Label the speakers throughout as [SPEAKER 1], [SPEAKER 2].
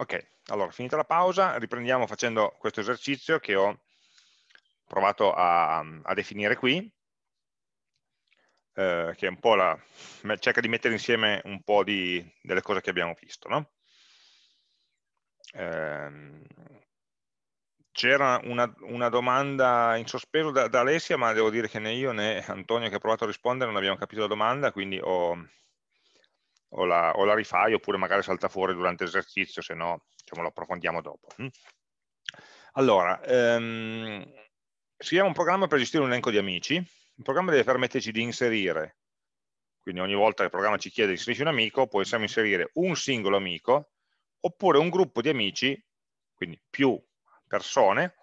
[SPEAKER 1] Ok, allora finita la pausa riprendiamo facendo questo esercizio che ho provato a, a definire qui, eh, che è un po' la, cerca di mettere insieme un po' di, delle cose che abbiamo visto. No? Eh, C'era una, una, domanda in sospeso da, da, Alessia, ma devo dire che né io né Antonio che ha provato a rispondere non abbiamo capito la domanda, quindi ho, o la, o la rifai oppure magari salta fuori durante l'esercizio, se no diciamo, lo approfondiamo dopo. Mm? Allora, ehm, scriviamo un programma per gestire un elenco di amici, il programma deve permetterci di inserire, quindi ogni volta che il programma ci chiede di inserisci un amico, possiamo inserire un singolo amico, oppure un gruppo di amici, quindi più persone,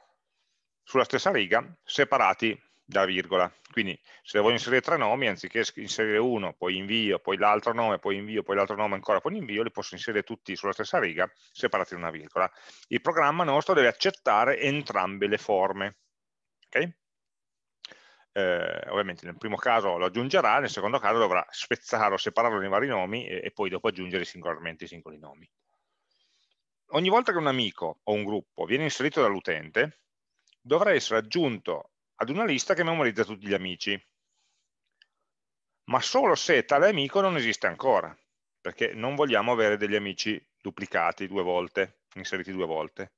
[SPEAKER 1] sulla stessa riga, separati da virgola. Quindi se voglio inserire tre nomi, anziché inserire uno, poi invio, poi l'altro nome, poi invio, poi l'altro nome ancora, poi invio, li posso inserire tutti sulla stessa riga, separati da una virgola. Il programma nostro deve accettare entrambe le forme. Okay? Eh, ovviamente nel primo caso lo aggiungerà, nel secondo caso dovrà spezzare o separarlo nei vari nomi e, e poi dopo aggiungere singolarmente i singoli nomi. Ogni volta che un amico o un gruppo viene inserito dall'utente, dovrà essere aggiunto ad una lista che memorizza tutti gli amici, ma solo se tale amico non esiste ancora, perché non vogliamo avere degli amici duplicati due volte, inseriti due volte.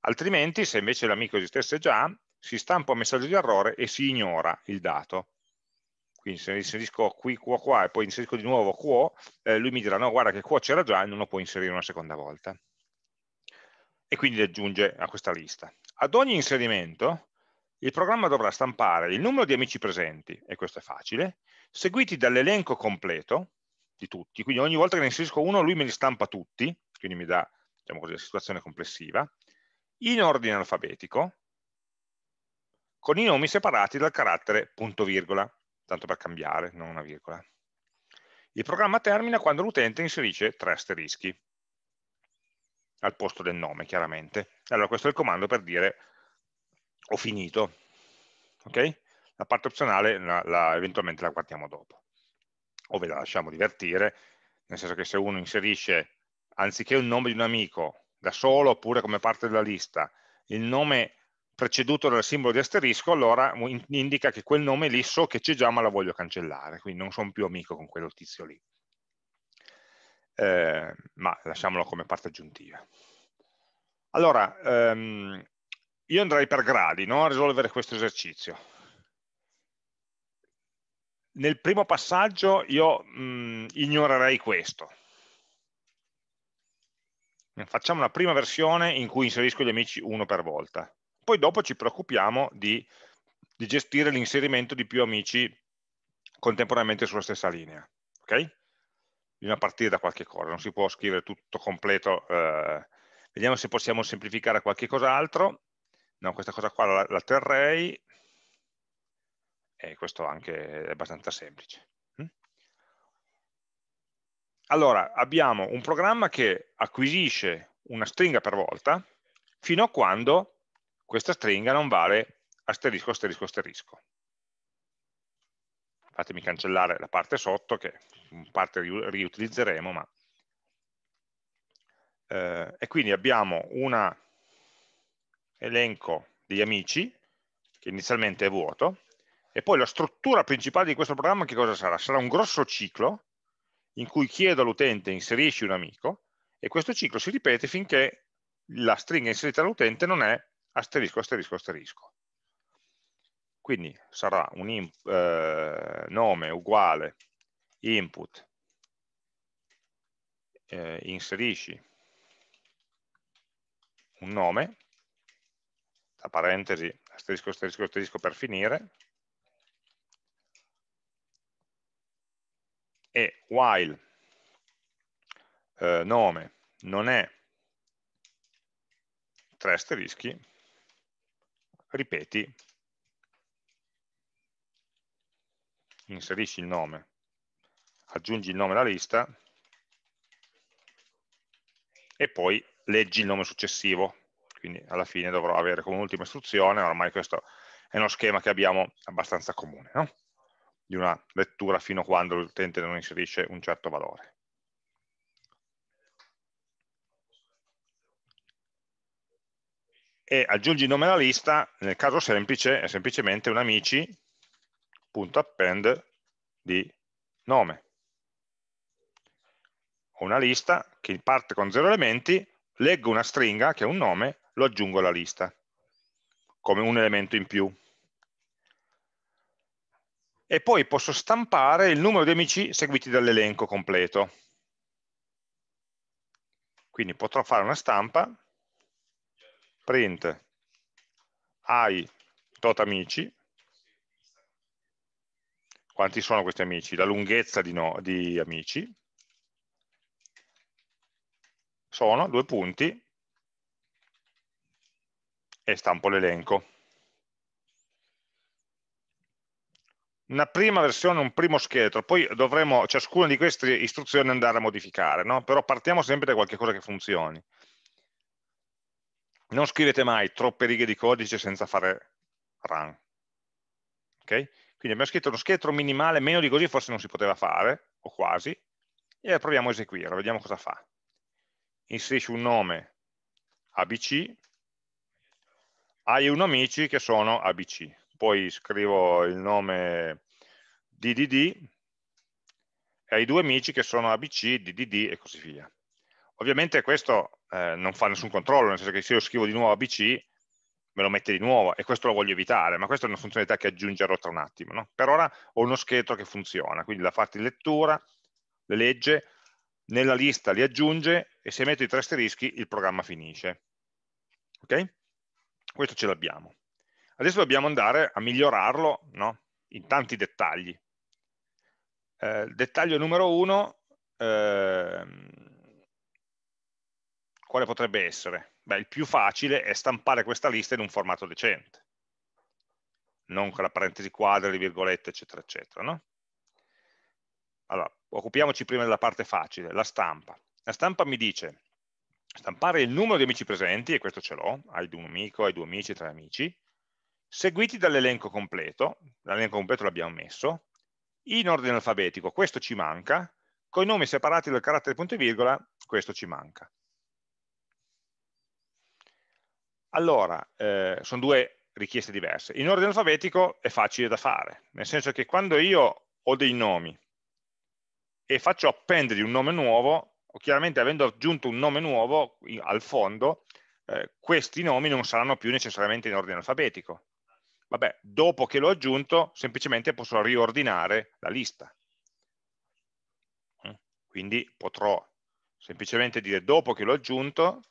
[SPEAKER 1] Altrimenti, se invece l'amico esistesse già, si stampa un messaggio di errore e si ignora il dato. Quindi se inserisco qui, qua, qua e poi inserisco di nuovo qua, eh, lui mi dirà no, guarda che qua c'era già e non lo può inserire una seconda volta. E quindi aggiunge a questa lista. Ad ogni inserimento il programma dovrà stampare il numero di amici presenti, e questo è facile, seguiti dall'elenco completo di tutti, quindi ogni volta che ne inserisco uno lui me li stampa tutti, quindi mi dà diciamo così, la situazione complessiva, in ordine alfabetico, con i nomi separati dal carattere punto virgola, tanto per cambiare, non una virgola. Il programma termina quando l'utente inserisce tre asterischi, al posto del nome chiaramente. Allora questo è il comando per dire ho finito. Ok? La parte opzionale la, la, eventualmente la guardiamo dopo. O ve la lasciamo divertire, nel senso che se uno inserisce, anziché un nome di un amico, da solo oppure come parte della lista, il nome preceduto dal simbolo di asterisco, allora indica che quel nome lì so che c'è già ma la voglio cancellare, quindi non sono più amico con quello tizio lì. Eh, ma lasciamolo come parte aggiuntiva. Allora, ehm, io andrei per gradi no? a risolvere questo esercizio. Nel primo passaggio io mh, ignorerei questo. Facciamo una prima versione in cui inserisco gli amici uno per volta. Poi dopo ci preoccupiamo di, di gestire l'inserimento di più amici contemporaneamente sulla stessa linea. Ok? Bisogna partire da qualche cosa, non si può scrivere tutto completo. Eh. Vediamo se possiamo semplificare qualche cos'altro no, questa cosa qua la, la terrei e questo anche è abbastanza semplice. Mm? Allora, abbiamo un programma che acquisisce una stringa per volta fino a quando questa stringa non vale asterisco, asterisco, asterisco. Fatemi cancellare la parte sotto, che in parte riutilizzeremo, ma... Eh, e quindi abbiamo una elenco degli amici, che inizialmente è vuoto, e poi la struttura principale di questo programma che cosa sarà? Sarà un grosso ciclo in cui chiedo all'utente inserisci un amico e questo ciclo si ripete finché la stringa inserita dall'utente non è asterisco, asterisco, asterisco. Quindi sarà un eh, nome uguale input eh, inserisci un nome tra parentesi, asterisco, asterisco, asterisco per finire, e while eh, nome non è tre asterischi, ripeti, inserisci il nome, aggiungi il nome alla lista e poi leggi il nome successivo quindi alla fine dovrò avere come ultima istruzione, ormai questo è uno schema che abbiamo abbastanza comune, no? di una lettura fino a quando l'utente non inserisce un certo valore. e aggiungi il nome alla lista, nel caso semplice è semplicemente un amici.append di nome. Ho una lista che parte con zero elementi, leggo una stringa che è un nome, lo aggiungo alla lista, come un elemento in più. E poi posso stampare il numero di amici seguiti dall'elenco completo. Quindi potrò fare una stampa print i tot amici, quanti sono questi amici? La lunghezza di, no, di amici, sono due punti e stampo l'elenco. Una prima versione, un primo scheletro, poi dovremo ciascuna di queste istruzioni andare a modificare, no? però partiamo sempre da qualcosa che funzioni non scrivete mai troppe righe di codice senza fare run. Okay? Quindi abbiamo scritto uno scheletro minimale, meno di così forse non si poteva fare, o quasi, e proviamo a eseguire, vediamo cosa fa. Inserisci un nome ABC, hai un amici che sono ABC, poi scrivo il nome DDD, e hai due amici che sono ABC, DDD e così via. Ovviamente questo eh, non fa nessun controllo, nel senso che se io scrivo di nuovo ABC me lo mette di nuovo e questo lo voglio evitare, ma questa è una funzionalità che aggiungerò tra un attimo. No? Per ora ho uno scheletro che funziona, quindi la parte di lettura, le legge, nella lista li aggiunge e se metto i tre asterischi il programma finisce. Ok? Questo ce l'abbiamo. Adesso dobbiamo andare a migliorarlo no? in tanti dettagli. Eh, dettaglio numero uno, ehm, quale potrebbe essere? Beh, il più facile è stampare questa lista in un formato decente, non con la parentesi quadre, le virgolette, eccetera, eccetera. No? Allora, occupiamoci prima della parte facile, la stampa. La stampa mi dice stampare il numero di amici presenti, e questo ce l'ho, hai un amico, hai due amici, tre amici, seguiti dall'elenco completo, l'elenco completo l'abbiamo messo, in ordine alfabetico, questo ci manca, con i nomi separati dal carattere punto e virgola, questo ci manca. Allora, eh, sono due richieste diverse. In ordine alfabetico è facile da fare, nel senso che quando io ho dei nomi e faccio append di un nome nuovo, chiaramente avendo aggiunto un nome nuovo al fondo, eh, questi nomi non saranno più necessariamente in ordine alfabetico. Vabbè, dopo che l'ho aggiunto, semplicemente posso riordinare la lista. Mm? Quindi potrò semplicemente dire dopo che l'ho aggiunto,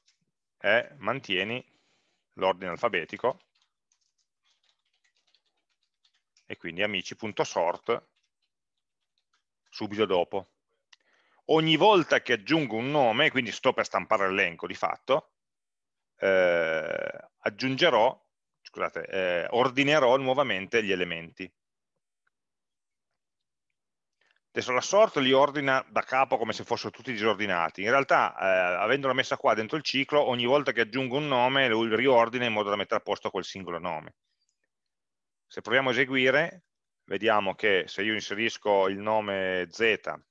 [SPEAKER 1] eh, mantieni l'ordine alfabetico e quindi amici.sort subito dopo. Ogni volta che aggiungo un nome, quindi sto per stampare l'elenco di fatto, eh, aggiungerò, scusate, eh, ordinerò nuovamente gli elementi. Adesso la sort li ordina da capo come se fossero tutti disordinati. In realtà, eh, avendola messa qua dentro il ciclo, ogni volta che aggiungo un nome, lui riordina in modo da mettere a posto quel singolo nome. Se proviamo a eseguire, vediamo che se io inserisco il nome Z,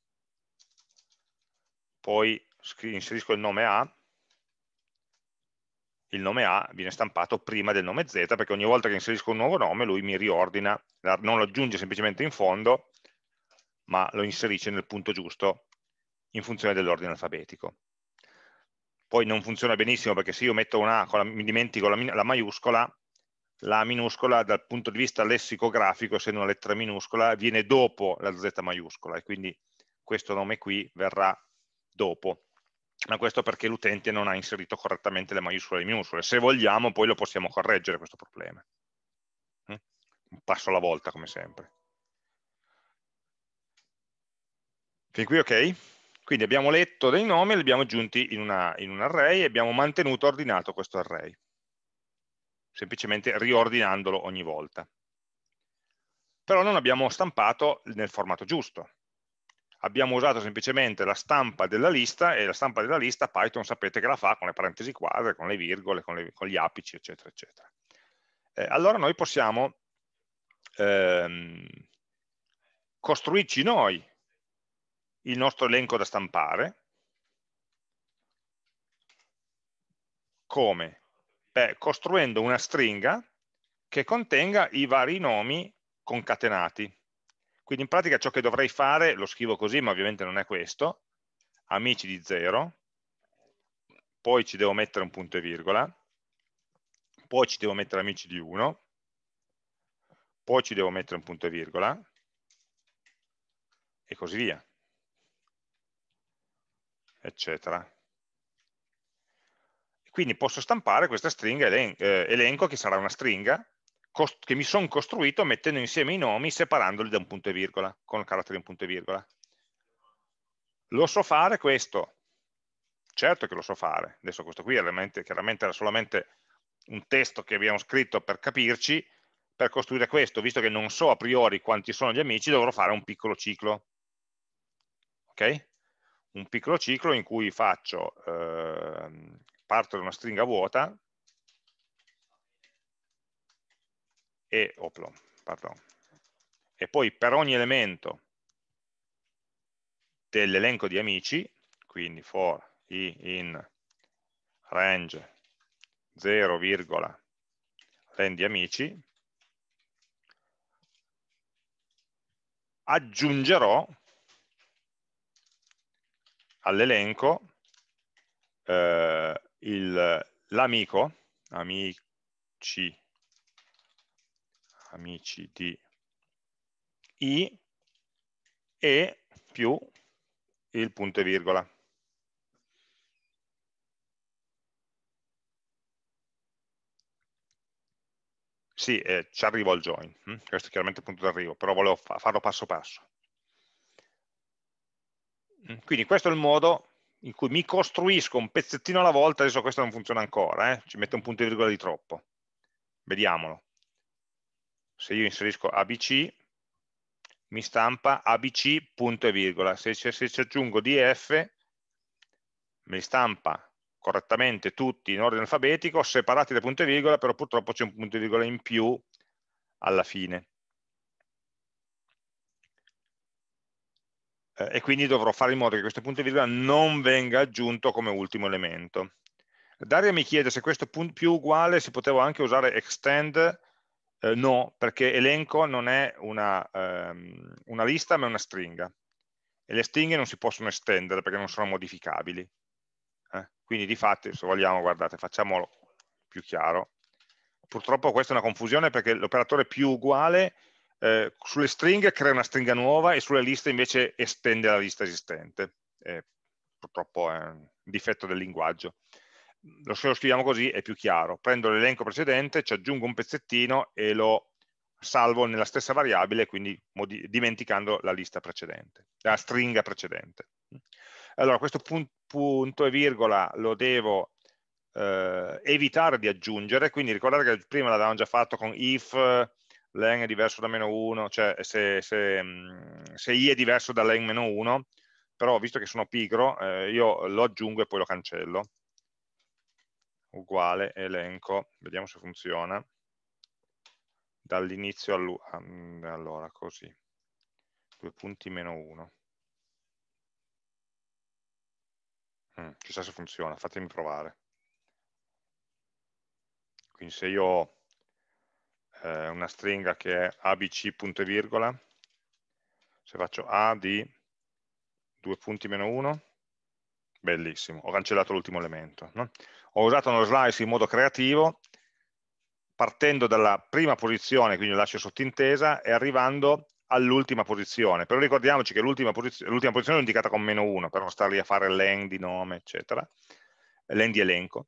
[SPEAKER 1] poi inserisco il nome A, il nome A viene stampato prima del nome Z, perché ogni volta che inserisco un nuovo nome lui mi riordina, non lo aggiunge semplicemente in fondo, ma lo inserisce nel punto giusto in funzione dell'ordine alfabetico. Poi non funziona benissimo perché se io metto una A, mi dimentico la, la maiuscola, la minuscola dal punto di vista lessicografico, essendo una lettera minuscola, viene dopo la Z maiuscola e quindi questo nome qui verrà dopo. Ma questo perché l'utente non ha inserito correttamente le maiuscole e le minuscole. Se vogliamo poi lo possiamo correggere questo problema. Mm? Un passo alla volta come sempre. Fin qui ok? Quindi abbiamo letto dei nomi, li abbiamo aggiunti in, una, in un array e abbiamo mantenuto ordinato questo array, semplicemente riordinandolo ogni volta. Però non abbiamo stampato nel formato giusto. Abbiamo usato semplicemente la stampa della lista e la stampa della lista Python sapete che la fa con le parentesi quadre, con le virgole, con, le, con gli apici, eccetera, eccetera. Eh, allora noi possiamo ehm, costruirci noi il nostro elenco da stampare come Beh, costruendo una stringa che contenga i vari nomi concatenati. Quindi in pratica ciò che dovrei fare, lo scrivo così, ma ovviamente non è questo, amici di 0, poi ci devo mettere un punto e virgola, poi ci devo mettere amici di 1, poi ci devo mettere un punto e virgola, e così via, eccetera. Quindi posso stampare questa stringa elen eh, elenco, che sarà una stringa, che mi sono costruito mettendo insieme i nomi, separandoli da un punto e virgola, con il carattere di un punto e virgola. Lo so fare questo? Certo che lo so fare. Adesso questo qui chiaramente era solamente un testo che abbiamo scritto per capirci, per costruire questo, visto che non so a priori quanti sono gli amici, dovrò fare un piccolo ciclo. Ok? Un piccolo ciclo in cui faccio, eh, parto da una stringa vuota, e, oplo, pardon, e poi per ogni elemento dell'elenco di amici, quindi for i in range 0, len di amici, aggiungerò all'elenco eh, l'amico, amici, amici di i e più il punto e virgola. Sì, eh, ci arrivo al join, hm? questo è chiaramente il punto d'arrivo, però volevo fa farlo passo passo. Hm, quindi questo è il modo in cui mi costruisco un pezzettino alla volta, adesso questo non funziona ancora, eh? ci mette un punto e virgola di troppo. Vediamolo. Se io inserisco ABC, mi stampa ABC punto e virgola. Se, se, se ci aggiungo DF, mi stampa correttamente tutti in ordine alfabetico, separati da punto e virgola, però purtroppo c'è un punto e virgola in più alla fine. Eh, e quindi dovrò fare in modo che questo punto e virgola non venga aggiunto come ultimo elemento. Daria mi chiede se questo punto più uguale si poteva anche usare extend, eh, no, perché elenco non è una, ehm, una lista ma è una stringa e le stringhe non si possono estendere perché non sono modificabili. Eh? Quindi di fatto, se vogliamo, guardate, facciamolo più chiaro. Purtroppo questa è una confusione perché l'operatore più uguale eh, sulle stringhe crea una stringa nuova e sulle liste invece estende la lista esistente. Eh, purtroppo è un difetto del linguaggio. Se lo scriviamo così è più chiaro. Prendo l'elenco precedente, ci aggiungo un pezzettino e lo salvo nella stessa variabile, quindi dimenticando la lista precedente, la stringa precedente. Allora, questo punto, punto e virgola lo devo eh, evitare di aggiungere, quindi ricordate che prima l'avevamo già fatto con if len è diverso da meno 1, cioè se, se, mm, se i è diverso da len meno 1, però visto che sono pigro, eh, io lo aggiungo e poi lo cancello. Uguale elenco, vediamo se funziona, dall'inizio all'ora, così, due punti meno 1. Mm, chissà se funziona, fatemi provare. Quindi se io ho eh, una stringa che è abc punto e virgola, se faccio a di due punti meno 1, bellissimo, ho cancellato l'ultimo elemento. No? Ho usato uno slice in modo creativo, partendo dalla prima posizione, quindi lascio sottintesa, e arrivando all'ultima posizione, però ricordiamoci che l'ultima posizione, posizione è indicata con meno 1, per non stare lì a fare len di nome, eccetera, len di elenco.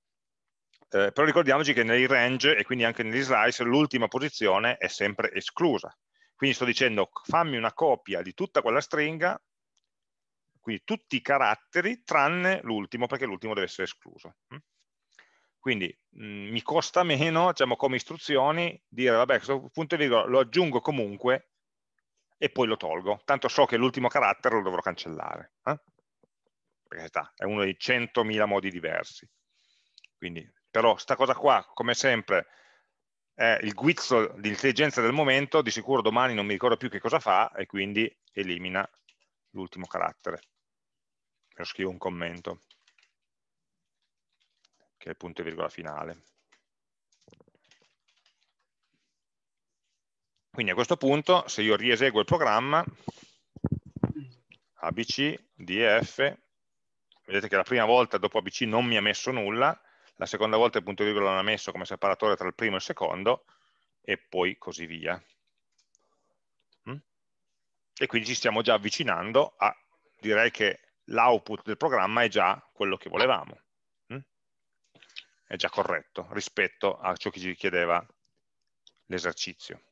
[SPEAKER 1] Eh, però ricordiamoci che nei range e quindi anche negli slice l'ultima posizione è sempre esclusa. Quindi sto dicendo fammi una copia di tutta quella stringa, quindi tutti i caratteri tranne l'ultimo, perché l'ultimo deve essere escluso. Quindi mh, mm, mi costa meno, diciamo, come istruzioni, dire, vabbè, questo punto e virgola lo aggiungo comunque e poi lo tolgo. Tanto so che l'ultimo carattere lo dovrò cancellare. Eh? Perché sta, è uno dei 100.000 modi diversi. Quindi, però sta cosa qua, come sempre, è il guizzo di intelligenza del momento, di sicuro domani non mi ricordo più che cosa fa e quindi elimina l'ultimo carattere. Lo scrivo un commento, che è il punto e virgola finale. Quindi a questo punto, se io rieseguo il programma, ABC, DF, vedete che la prima volta dopo ABC non mi ha messo nulla, la seconda volta il punto e virgola non ha messo come separatore tra il primo e il secondo, e poi così via. Mm? E quindi ci stiamo già avvicinando a, direi che l'output del programma è già quello che volevamo. È già corretto rispetto a ciò che ci richiedeva l'esercizio.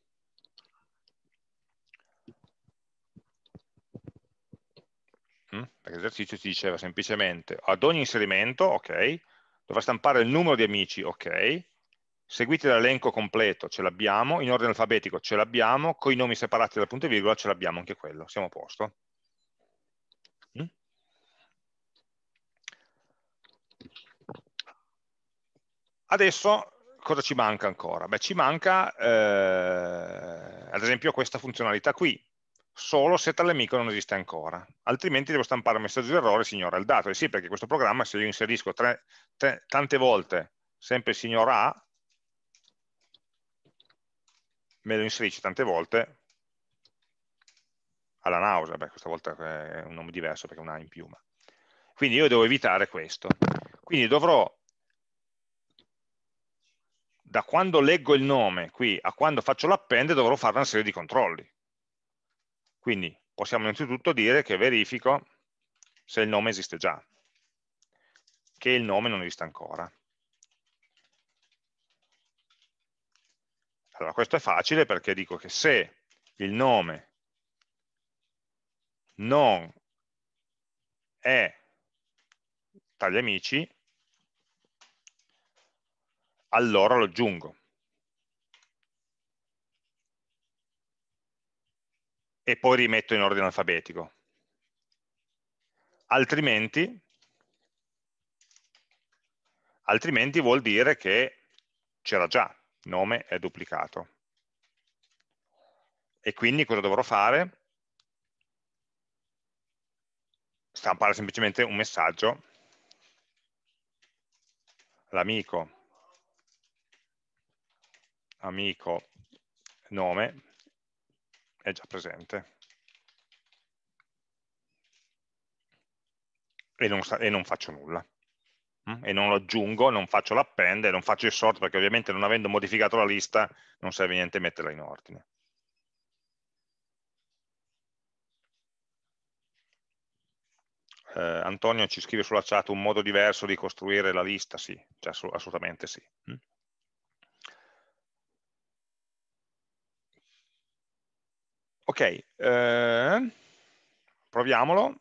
[SPEAKER 1] Mm? Perché l'esercizio ci diceva semplicemente ad ogni inserimento, ok, dovrà stampare il numero di amici, ok, seguiti dall'elenco completo, ce l'abbiamo, in ordine alfabetico ce l'abbiamo, con i nomi separati dal punto e virgola ce l'abbiamo anche quello, siamo a posto. Adesso cosa ci manca ancora? Beh, ci manca eh, ad esempio questa funzionalità qui, solo se tale amico non esiste ancora, altrimenti devo stampare un messaggio di errore signora il dato, e sì perché questo programma se io inserisco tre, tre, tante volte sempre il signor A, me lo inserisce tante volte alla nausea, beh questa volta è un nome diverso perché è un A in più, quindi io devo evitare questo, quindi dovrò da quando leggo il nome qui a quando faccio l'append dovrò fare una serie di controlli. Quindi possiamo innanzitutto dire che verifico se il nome esiste già, che il nome non esiste ancora. Allora, questo è facile perché dico che se il nome non è tra gli amici, allora lo aggiungo. E poi rimetto in ordine alfabetico. Altrimenti, altrimenti vuol dire che c'era già, nome è duplicato. E quindi cosa dovrò fare? Stampare semplicemente un messaggio l'amico amico nome è già presente. E non, e non faccio nulla. Mm? e non lo aggiungo, non faccio l'append non faccio il sort perché ovviamente non avendo modificato la lista non serve niente metterla in ordine. Eh, Antonio ci scrive sulla chat un modo diverso di costruire la lista, sì, cioè, assolutamente sì. Ok, eh, proviamolo.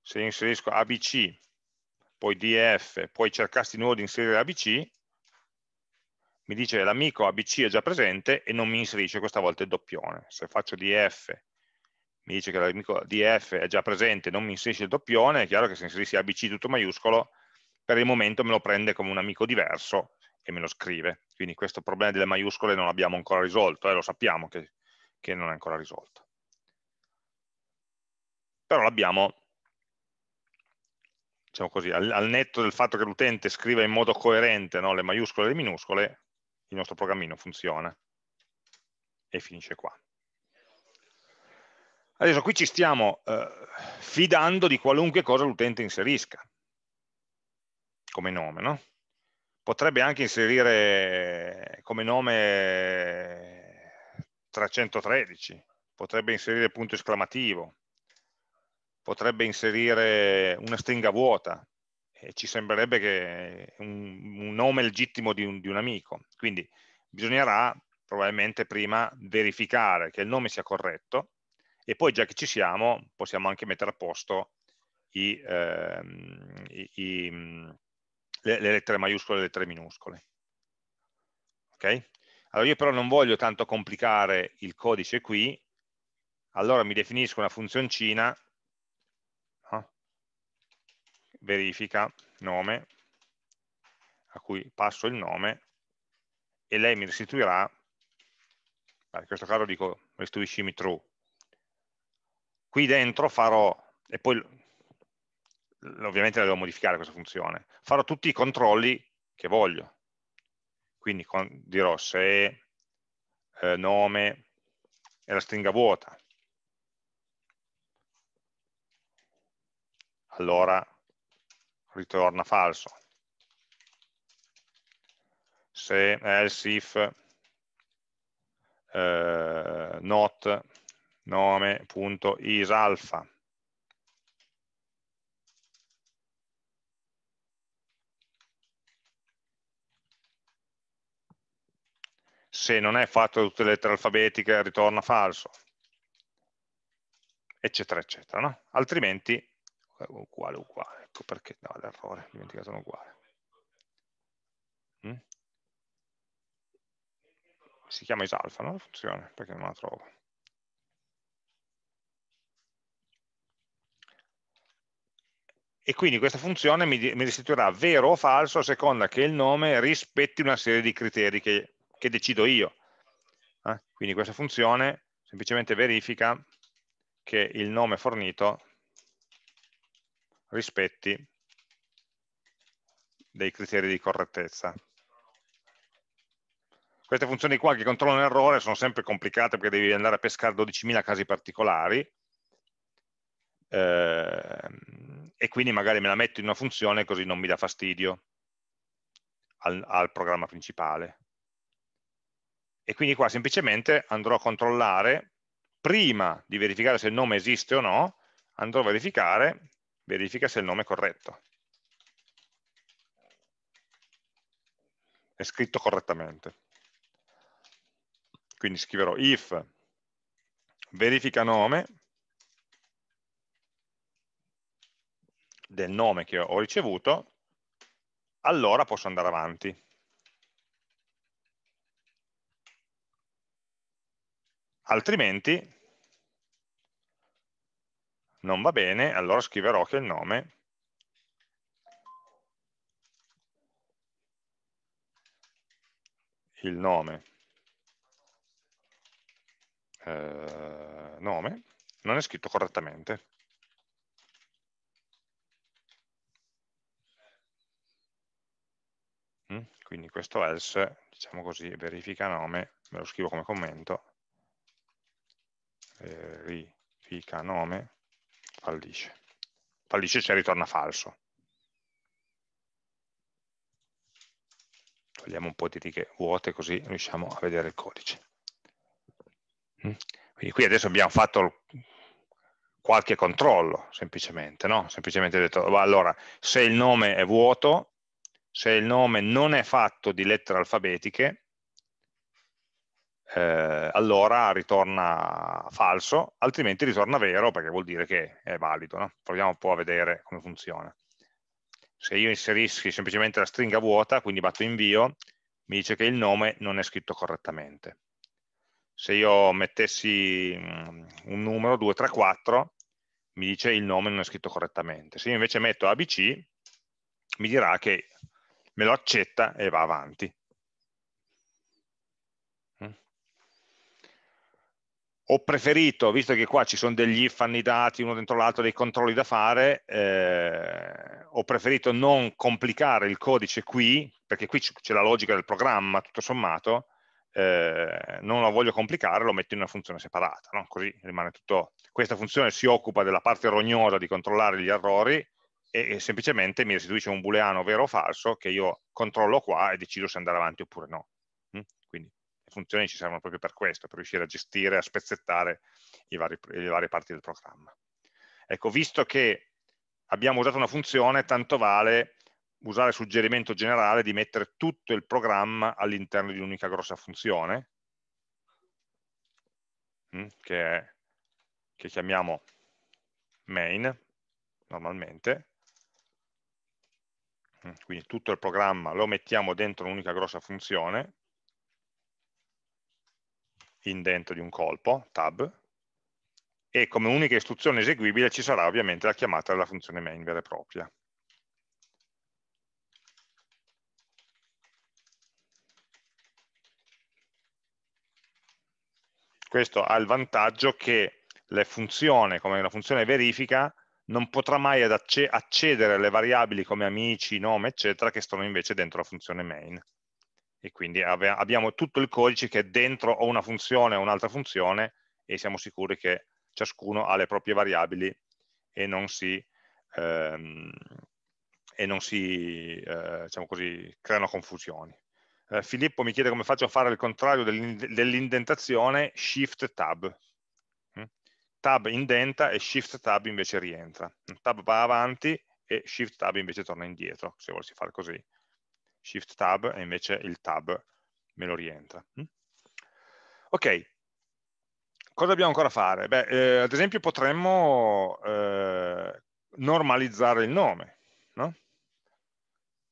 [SPEAKER 1] Se inserisco ABC, poi DF, poi cercassi di nuovo di inserire ABC, mi dice l'amico ABC è già presente e non mi inserisce questa volta il doppione. Se faccio DF, mi dice che l'amico DF è già presente e non mi inserisce il doppione, è chiaro che se inserissi ABC tutto maiuscolo, per il momento me lo prende come un amico diverso e me lo scrive. Quindi questo problema delle maiuscole non l'abbiamo ancora risolto, eh, lo sappiamo che che non è ancora risolto. Però l'abbiamo, diciamo così, al, al, netto del fatto che l'utente scriva in modo coerente no, le maiuscole e le minuscole, il nostro programmino funziona e finisce qua. Adesso qui ci stiamo eh, fidando di qualunque cosa l'utente inserisca come nome, no? Potrebbe anche inserire come nome 313, potrebbe inserire punto esclamativo, potrebbe inserire una stringa vuota e ci sembrerebbe che un, un nome legittimo di un, di un amico. Quindi bisognerà probabilmente prima verificare che il nome sia corretto e poi già che ci siamo possiamo anche mettere a posto i, ehm, i, i, le, le, lettere maiuscole e le lettere minuscole. Ok? Allora io però non voglio tanto complicare il codice qui, allora mi definisco una funzioncina, no? verifica nome, a cui passo il nome, e lei mi restituirà, in questo caso dico restituiscimi true. Qui dentro farò, e poi ovviamente la devo modificare questa funzione, farò tutti i controlli che voglio. Quindi con, dirò se eh, nome e la stringa vuota. Allora ritorna falso. Se else if eh, not nome.isAlpha se non è fatto da tutte le lettere alfabetiche ritorna falso, eccetera, eccetera. No? Altrimenti, uguale, uguale, ecco perché, no, l'errore, ho dimenticato un uguale. Mm? Si chiama isalfa, no? La funzione, perché non la trovo. E quindi questa funzione mi restituirà vero o falso a seconda che il nome rispetti una serie di criteri che che decido io. Eh? Quindi questa funzione semplicemente verifica che il nome fornito rispetti dei criteri di correttezza. Queste funzioni qua che controllano l'errore sono sempre complicate perché devi andare a pescare 12.000 casi particolari eh, e quindi magari me la metto in una funzione così non mi dà fastidio al, al programma principale e quindi qua semplicemente andrò a controllare, prima di verificare se il nome esiste o no, andrò a verificare, verifica se il nome è corretto. È scritto correttamente. Quindi scriverò if verifica nome del nome che ho ricevuto, allora posso andare avanti. Altrimenti non va bene, allora scriverò che il nome il nome eh, nome non è scritto correttamente. Mm? Quindi questo else, diciamo così, verifica nome, me lo scrivo come commento, verifica nome, fallisce. Fallisce se ritorna falso. Togliamo un po' di righe vuote così riusciamo a vedere il codice. Mm? Quindi qui adesso abbiamo fatto qualche controllo, semplicemente, no? Semplicemente detto, allora, se il nome è vuoto, se il nome non è fatto di lettere alfabetiche, eh, allora ritorna falso, altrimenti ritorna vero perché vuol dire che è valido. No? Proviamo un po' a vedere come funziona. Se io inserissi semplicemente la stringa vuota, quindi batto invio, mi dice che il nome non è scritto correttamente. Se io mettessi mm, un numero 2, 3, 4, mi dice il nome non è scritto correttamente. Se io invece metto ABC, mi dirà che me lo accetta e va avanti. Ho preferito, visto che qua ci sono degli if annidati uno dentro l'altro, dei controlli da fare, eh, ho preferito non complicare il codice qui, perché qui c'è la logica del programma, tutto sommato, eh, non lo voglio complicare, lo metto in una funzione separata, no? così rimane tutto, questa funzione si occupa della parte rognosa di controllare gli errori e, e semplicemente mi restituisce un booleano vero o falso che io controllo qua e decido se andare avanti oppure no. Funzioni ci servono proprio per questo, per riuscire a gestire, a spezzettare vari, le varie parti del programma. Ecco, visto che abbiamo usato una funzione, tanto vale usare il suggerimento generale di mettere tutto il programma all'interno di un'unica grossa funzione, mm, che, è, che chiamiamo main, normalmente, mm, quindi tutto il programma lo mettiamo dentro un'unica grossa funzione, indento di un colpo, tab, e come unica istruzione eseguibile ci sarà ovviamente la chiamata della funzione main vera e propria. Questo ha il vantaggio che la funzione, come una funzione verifica, non potrà mai accedere alle variabili come amici, nome, eccetera, che stanno invece dentro la funzione main. E quindi abbiamo tutto il codice che è dentro o una funzione o un'altra funzione e siamo sicuri che ciascuno ha le proprie variabili e non si, ehm, e non si eh, diciamo così, creano confusioni. Eh, Filippo mi chiede come faccio a fare il contrario dell'indentazione shift tab. Mm? Tab indenta e shift tab invece rientra. Tab va avanti e shift tab invece torna indietro, se volessi fare così. Shift tab e invece il tab me lo rientra. Mm? Ok, cosa dobbiamo ancora fare? Beh, eh, ad esempio potremmo eh, normalizzare il nome, no?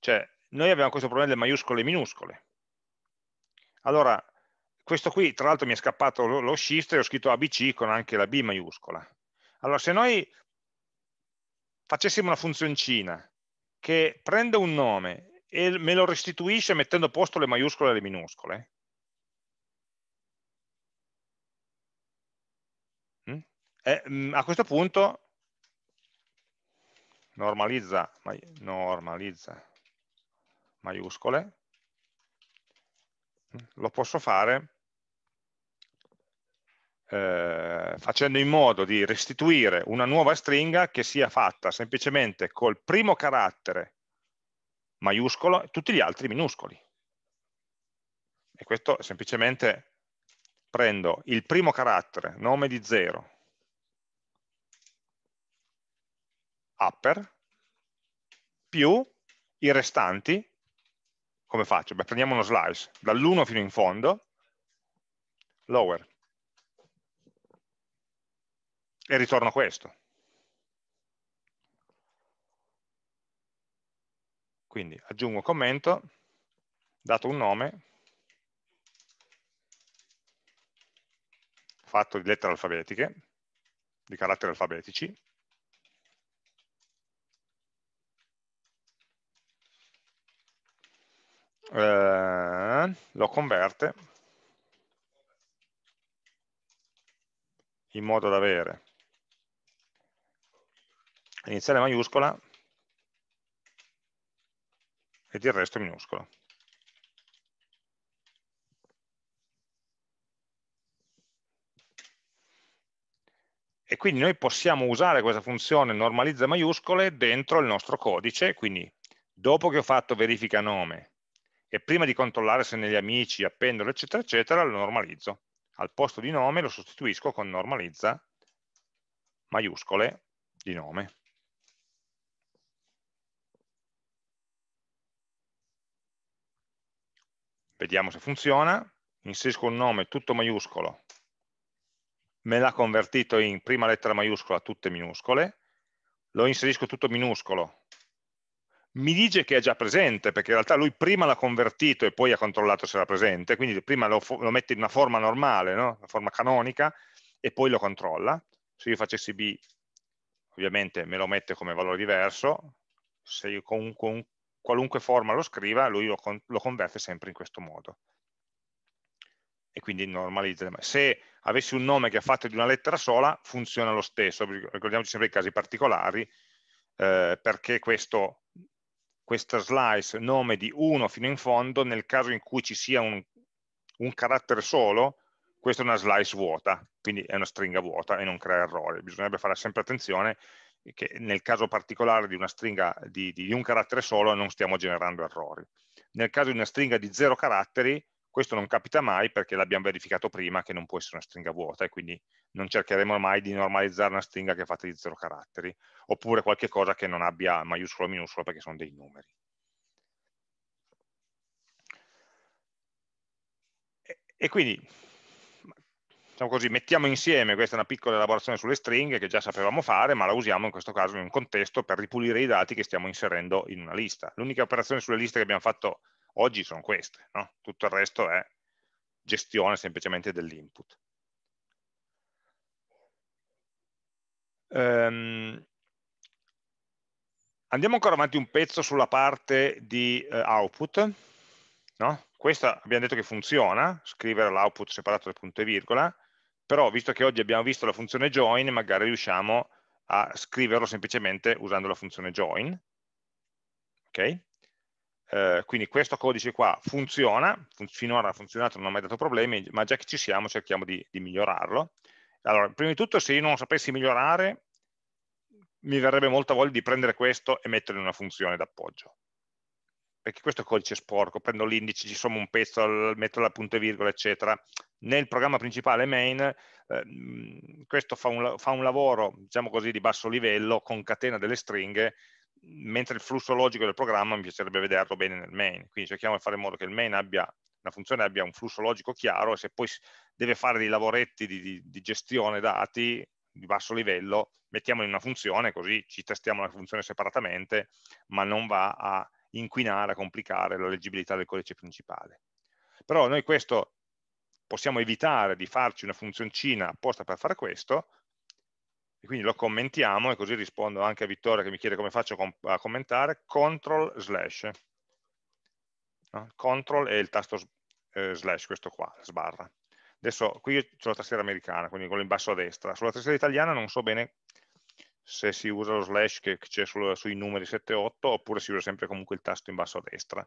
[SPEAKER 1] Cioè, noi abbiamo questo problema delle maiuscole e minuscole. Allora, questo qui, tra l'altro mi è scappato lo, lo shift e ho scritto ABC con anche la B maiuscola. Allora, se noi facessimo una funzioncina che prende un nome e me lo restituisce mettendo a posto le maiuscole e le minuscole, mm? eh, mm, a questo punto normalizza, normalizza maiuscole, mm, lo posso fare eh, facendo in modo di restituire una nuova stringa che sia fatta semplicemente col primo carattere maiuscolo e tutti gli altri minuscoli. E questo semplicemente prendo il primo carattere, nome di 0, upper, più i restanti, come faccio? Beh, prendiamo uno slice, dall'1 fino in fondo, lower, e ritorno questo. Quindi aggiungo un commento, dato un nome, fatto di lettere alfabetiche, di caratteri alfabetici, eh, lo converte in modo da avere iniziale maiuscola ed il resto minuscolo. E quindi noi possiamo usare questa funzione normalizza maiuscole dentro il nostro codice, quindi dopo che ho fatto verifica nome e prima di controllare se negli amici appendolo eccetera eccetera, lo normalizzo. Al posto di nome lo sostituisco con normalizza maiuscole di nome. Vediamo se funziona. Inserisco un nome tutto maiuscolo. Me l'ha convertito in prima lettera maiuscola, tutte minuscole. Lo inserisco tutto minuscolo. Mi dice che è già presente, perché in realtà lui prima l'ha convertito e poi ha controllato se era presente, quindi prima lo, lo mette in una forma normale, no? una forma canonica, e poi lo controlla. Se io facessi B, ovviamente me lo mette come valore diverso, se io con, con qualunque forma lo scriva, lui lo, con, lo converte sempre in questo modo. E quindi normalizza. Se avessi un nome che è fatto di una lettera sola, funziona lo stesso. Ricordiamoci sempre i casi particolari, eh, perché questo, questa slice nome di 1 fino in fondo, nel caso in cui ci sia un, un carattere solo, questa è una slice vuota, quindi è una stringa vuota e non crea errori. Bisognerebbe fare sempre attenzione che nel caso particolare di una stringa di, di, un carattere solo non stiamo generando errori. Nel caso di una stringa di zero caratteri, questo non capita mai perché l'abbiamo verificato prima che non può essere una stringa vuota e quindi non cercheremo mai di normalizzare una stringa che è fatta di zero caratteri, oppure qualche cosa che non abbia maiuscolo o minuscolo perché sono dei numeri. E, e quindi diciamo così, mettiamo insieme, questa è una piccola elaborazione sulle stringhe che già sapevamo fare, ma la usiamo in questo caso in un contesto per ripulire i dati che stiamo inserendo in una lista. L'unica operazione sulle liste che abbiamo fatto oggi sono queste, no? tutto il resto è gestione semplicemente dell'input. Um, andiamo ancora avanti un pezzo sulla parte di uh, output. No? Questa abbiamo detto che funziona, scrivere l'output separato dal punto e virgola, però visto che oggi abbiamo visto la funzione join, magari riusciamo a scriverlo semplicemente usando la funzione join. Ok? eh, quindi questo codice qua funziona, fun finora ha funzionato, non ha mai dato problemi, ma già che ci siamo cerchiamo di, di migliorarlo. Allora, prima di tutto se io non sapessi migliorare, mi verrebbe molta voglia di prendere questo e metterlo in una funzione d'appoggio. Perché questo è codice sporco, prendo l'indice, ci sommo un pezzo, metto la punta e virgola, eccetera. Nel programma principale main, eh, questo fa un, fa un lavoro, diciamo così, di basso livello, concatena delle stringhe, mentre il flusso logico del programma mi piacerebbe vederlo bene nel main. Quindi cerchiamo di fare in modo che il main abbia, la funzione abbia un flusso logico chiaro e se poi deve fare dei lavoretti di, di, di gestione dati di basso livello, mettiamo in una funzione, così ci testiamo la funzione separatamente, ma non va a inquinare, a complicare la leggibilità del codice principale. Però noi questo possiamo evitare di farci una funzioncina apposta per fare questo, e quindi lo commentiamo e così rispondo anche a Vittoria che mi chiede come faccio a commentare, control slash. No? Control è il tasto eh, slash, questo qua, sbarra. Adesso qui c'è la tastiera americana, quindi quello in basso a destra. Sulla tastiera italiana non so bene se si usa lo slash che c'è sui numeri 7 e 8 oppure si usa sempre comunque il tasto in basso a destra.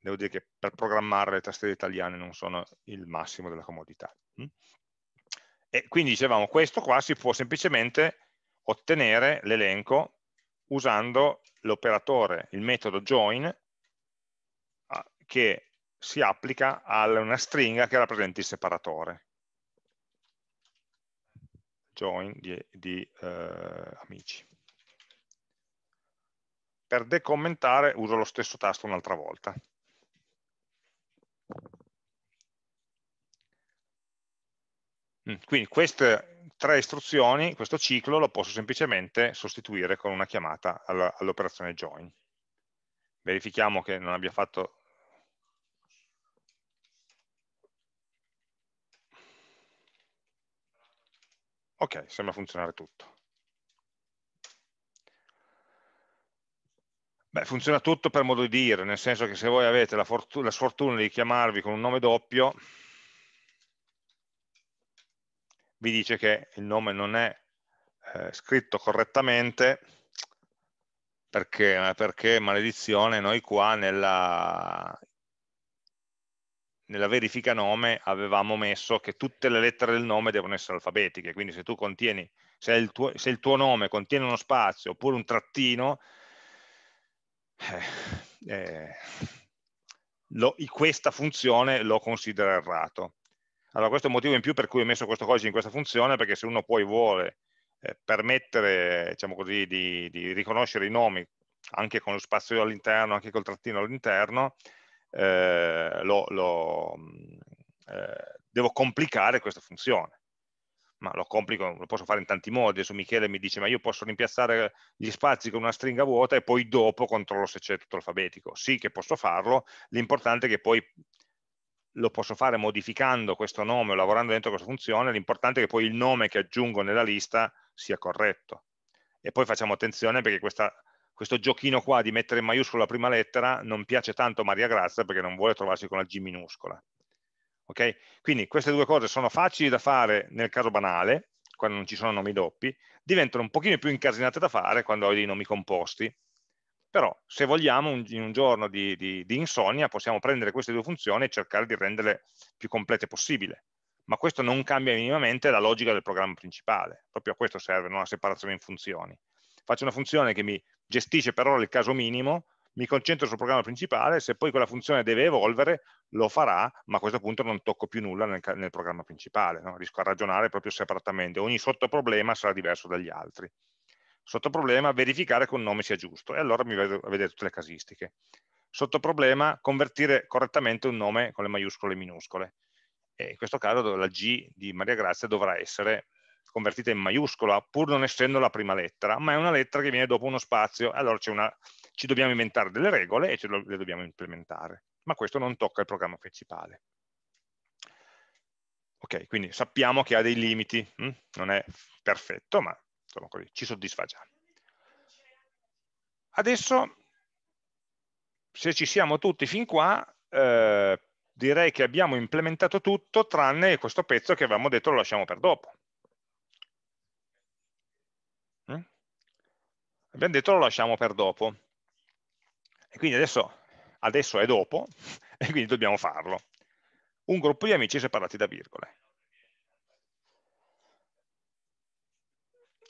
[SPEAKER 1] Devo dire che per programmare le tastiere italiane non sono il massimo della comodità. Mm? E quindi dicevamo, questo qua si può semplicemente ottenere l'elenco usando l'operatore, il metodo join, che si applica a una stringa che rappresenta il separatore. Join di, di eh, amici. Per decommentare uso lo stesso tasto un'altra volta. Mm, quindi queste tre istruzioni, questo ciclo lo posso semplicemente sostituire con una chiamata all'operazione join. Verifichiamo che non abbia fatto Ok, sembra funzionare tutto. Beh, funziona tutto per modo di dire, nel senso che se voi avete la, la sfortuna di chiamarvi con un nome doppio, vi dice che il nome non è eh, scritto correttamente perché, perché, maledizione, noi qua nella, nella verifica nome avevamo messo che tutte le lettere del nome devono essere alfabetiche, quindi se contieni, se il tuo, se il tuo nome contiene uno spazio oppure un trattino, eh, eh, lo, questa funzione lo considera errato. Allora questo è un motivo in più per cui ho messo questo codice in questa funzione, perché se uno poi vuole eh, permettere diciamo così, di, di, riconoscere i nomi anche con lo spazio all'interno, anche col trattino all'interno, eh, lo, lo, eh, devo complicare questa funzione. Ma lo complico, lo posso fare in tanti modi. Adesso Michele mi dice, ma io posso rimpiazzare gli spazi con una stringa vuota e poi dopo controllo se c'è tutto alfabetico. Sì che posso farlo, l'importante è che poi lo posso fare modificando questo nome o lavorando dentro questa funzione, l'importante è che poi il nome che aggiungo nella lista sia corretto. E poi facciamo attenzione perché questa questo giochino qua di mettere in maiuscola la prima lettera non piace tanto a Maria Grazia perché non vuole trovarsi con la G minuscola. Okay? Quindi queste due cose sono facili da fare nel caso banale, quando non ci sono nomi doppi, diventano un pochino più incasinate da fare quando ho dei nomi composti. Però se vogliamo un, in un giorno di, di, di insonnia possiamo prendere queste due funzioni e cercare di renderle più complete possibile. Ma questo non cambia minimamente la logica del programma principale. Proprio a questo serve, non la separazione in funzioni. Faccio una funzione che mi gestisce per ora il caso minimo, mi concentro sul programma principale, se poi quella funzione deve evolvere lo farà, ma a questo punto non tocco più nulla nel, nel programma principale, no? riesco a ragionare proprio separatamente, ogni sottoproblema sarà diverso dagli altri. Sottoproblema, verificare che un nome sia giusto, e allora mi vedo a vedere tutte le casistiche. Sottoproblema, convertire correttamente un nome con le maiuscole e minuscole. E in questo caso la G di Maria Grazia dovrà essere convertita in maiuscola, pur non essendo la prima lettera, ma è una lettera che viene dopo uno spazio, allora una, ci dobbiamo inventare delle regole e ce le dobbiamo implementare. Ma questo non tocca il programma principale. Ok, quindi sappiamo che ha dei limiti, hm? non è perfetto, ma insomma così, ci soddisfa già. Adesso, se ci siamo tutti fin qua, eh, direi che abbiamo implementato tutto tranne questo pezzo che avevamo detto lo lasciamo per dopo. Abbiamo detto lo lasciamo per dopo. E quindi adesso, adesso è dopo, e quindi dobbiamo farlo. Un gruppo di amici separati da virgole.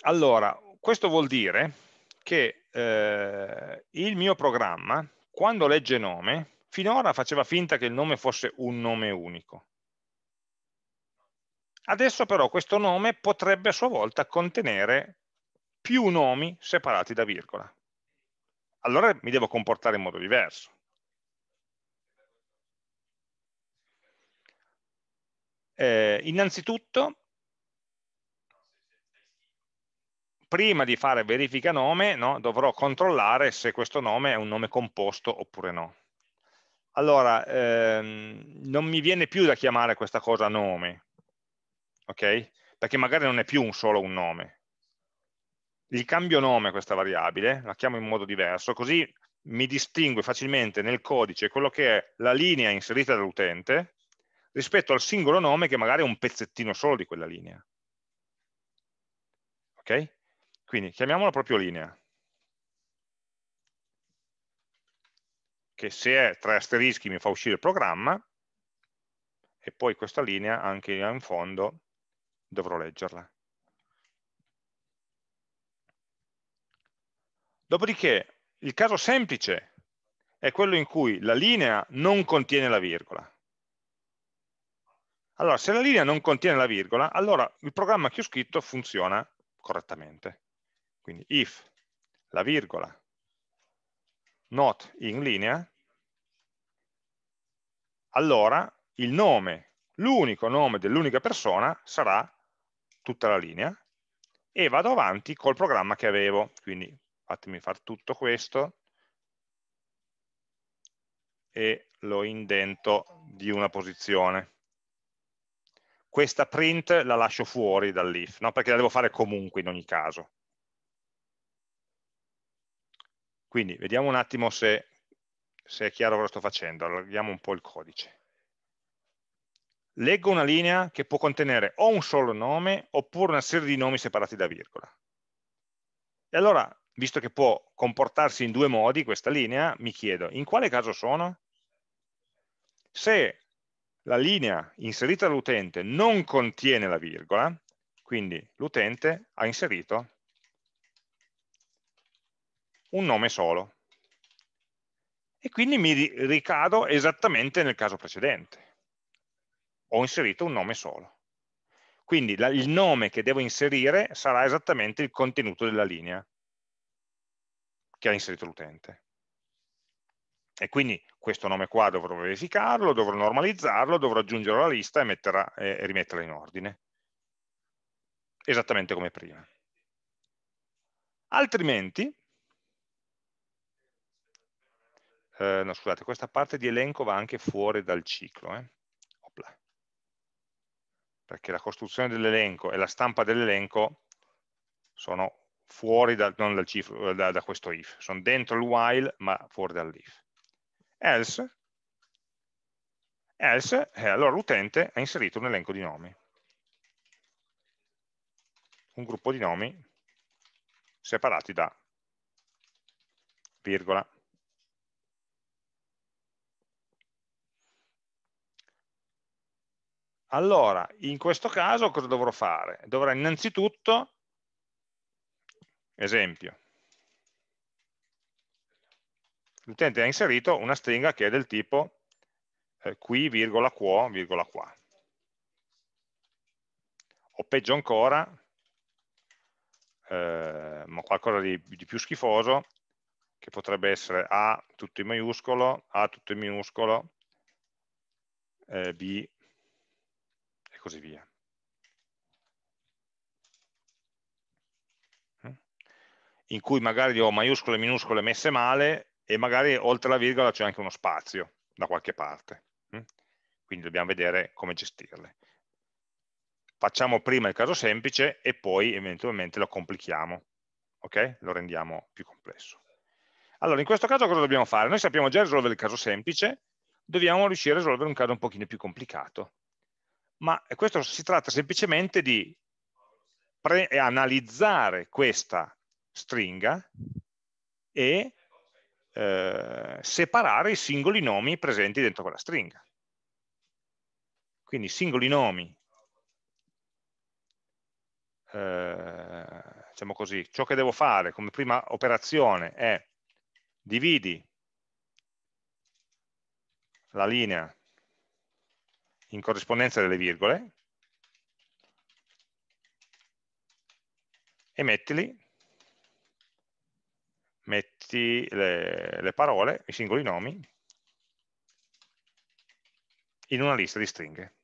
[SPEAKER 1] Allora, questo vuol dire che eh, il mio programma, quando legge nome, finora faceva finta che il nome fosse un nome unico. Adesso però questo nome potrebbe a sua volta contenere più nomi separati da virgola. Allora mi devo comportare in modo diverso. Eh, innanzitutto, prima di fare verifica nome, no, dovrò controllare se questo nome è un nome composto oppure no. Allora, ehm, non mi viene più da chiamare questa cosa nome, ok? Perché magari non è più un solo un nome. Gli cambio nome a questa variabile, la chiamo in modo diverso, così mi distingue facilmente nel codice quello che è la linea inserita dall'utente rispetto al singolo nome che magari è un pezzettino solo di quella linea. Ok? Quindi chiamiamola proprio linea. Che se è tre asterischi mi fa uscire il programma e poi questa linea anche in fondo dovrò leggerla. Dopodiché il caso semplice è quello in cui la linea non contiene la virgola. Allora, se la linea non contiene la virgola, allora il programma che ho scritto funziona correttamente. Quindi if la virgola not in linea, allora il nome, l'unico nome dell'unica persona sarà tutta la linea e vado avanti col programma che avevo. Quindi fatemi fare tutto questo e lo indento di una posizione. Questa print la lascio fuori dall'if, no? perché la devo fare comunque in ogni caso. Quindi vediamo un attimo se, se è chiaro cosa sto facendo, allarghiamo un po' il codice leggo una linea che può contenere o un solo nome oppure una serie di nomi separati da virgola. E allora, visto che può comportarsi in due modi questa linea, mi chiedo, in quale caso sono? Se la linea inserita dall'utente non contiene la virgola, quindi l'utente ha inserito un nome solo. E quindi mi ricado esattamente nel caso precedente ho inserito un nome solo. Quindi la, il nome che devo inserire sarà esattamente il contenuto della linea che ha inserito l'utente. E quindi questo nome qua dovrò verificarlo, dovrò normalizzarlo, dovrò aggiungerlo alla lista e, metterla, e rimetterla in ordine. Esattamente come prima. Altrimenti, eh, no scusate, questa parte di elenco va anche fuori dal ciclo. Eh perché la costruzione dell'elenco e la stampa dell'elenco sono fuori da, non dal cifro, da, da, questo if, sono dentro il while ma fuori dall'if. Else, else eh, allora l'utente ha inserito un elenco di nomi, un gruppo di nomi separati da virgola. Allora, in questo caso cosa dovrò fare? Dovrò innanzitutto, esempio, l'utente ha inserito una stringa che è del tipo eh, qui, virgola, quo, virgola, qua. O peggio ancora, eh, ma qualcosa di, di più schifoso, che potrebbe essere A tutto in maiuscolo, A tutto in minuscolo, eh, B così via. In cui magari ho maiuscole e minuscole messe male e magari oltre la virgola c'è anche uno spazio da qualche parte. Mm? Quindi dobbiamo vedere come gestirle. Facciamo prima il caso semplice e poi eventualmente lo complichiamo, ok? Lo rendiamo più complesso. Allora, in questo caso cosa dobbiamo fare? Noi sappiamo già risolvere il caso semplice, dobbiamo riuscire a risolvere un caso un pochino più complicato ma questo si tratta semplicemente di analizzare questa stringa e eh, separare i singoli nomi presenti dentro quella stringa. Quindi i singoli nomi, eh, diciamo così, ciò che devo fare come prima operazione è dividi la linea in corrispondenza delle virgole e mettili, metti le, le parole, i singoli nomi, in una lista di stringhe.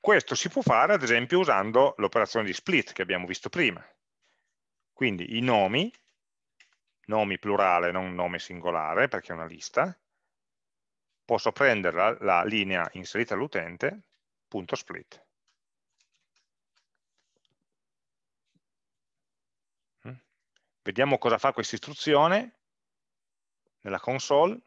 [SPEAKER 1] Questo si può fare ad esempio usando l'operazione di split che abbiamo visto prima. Quindi i nomi nomi plurale, non nome singolare, perché è una lista, posso prendere la, la linea inserita all'utente, punto split. Mm. Vediamo cosa fa questa istruzione nella console.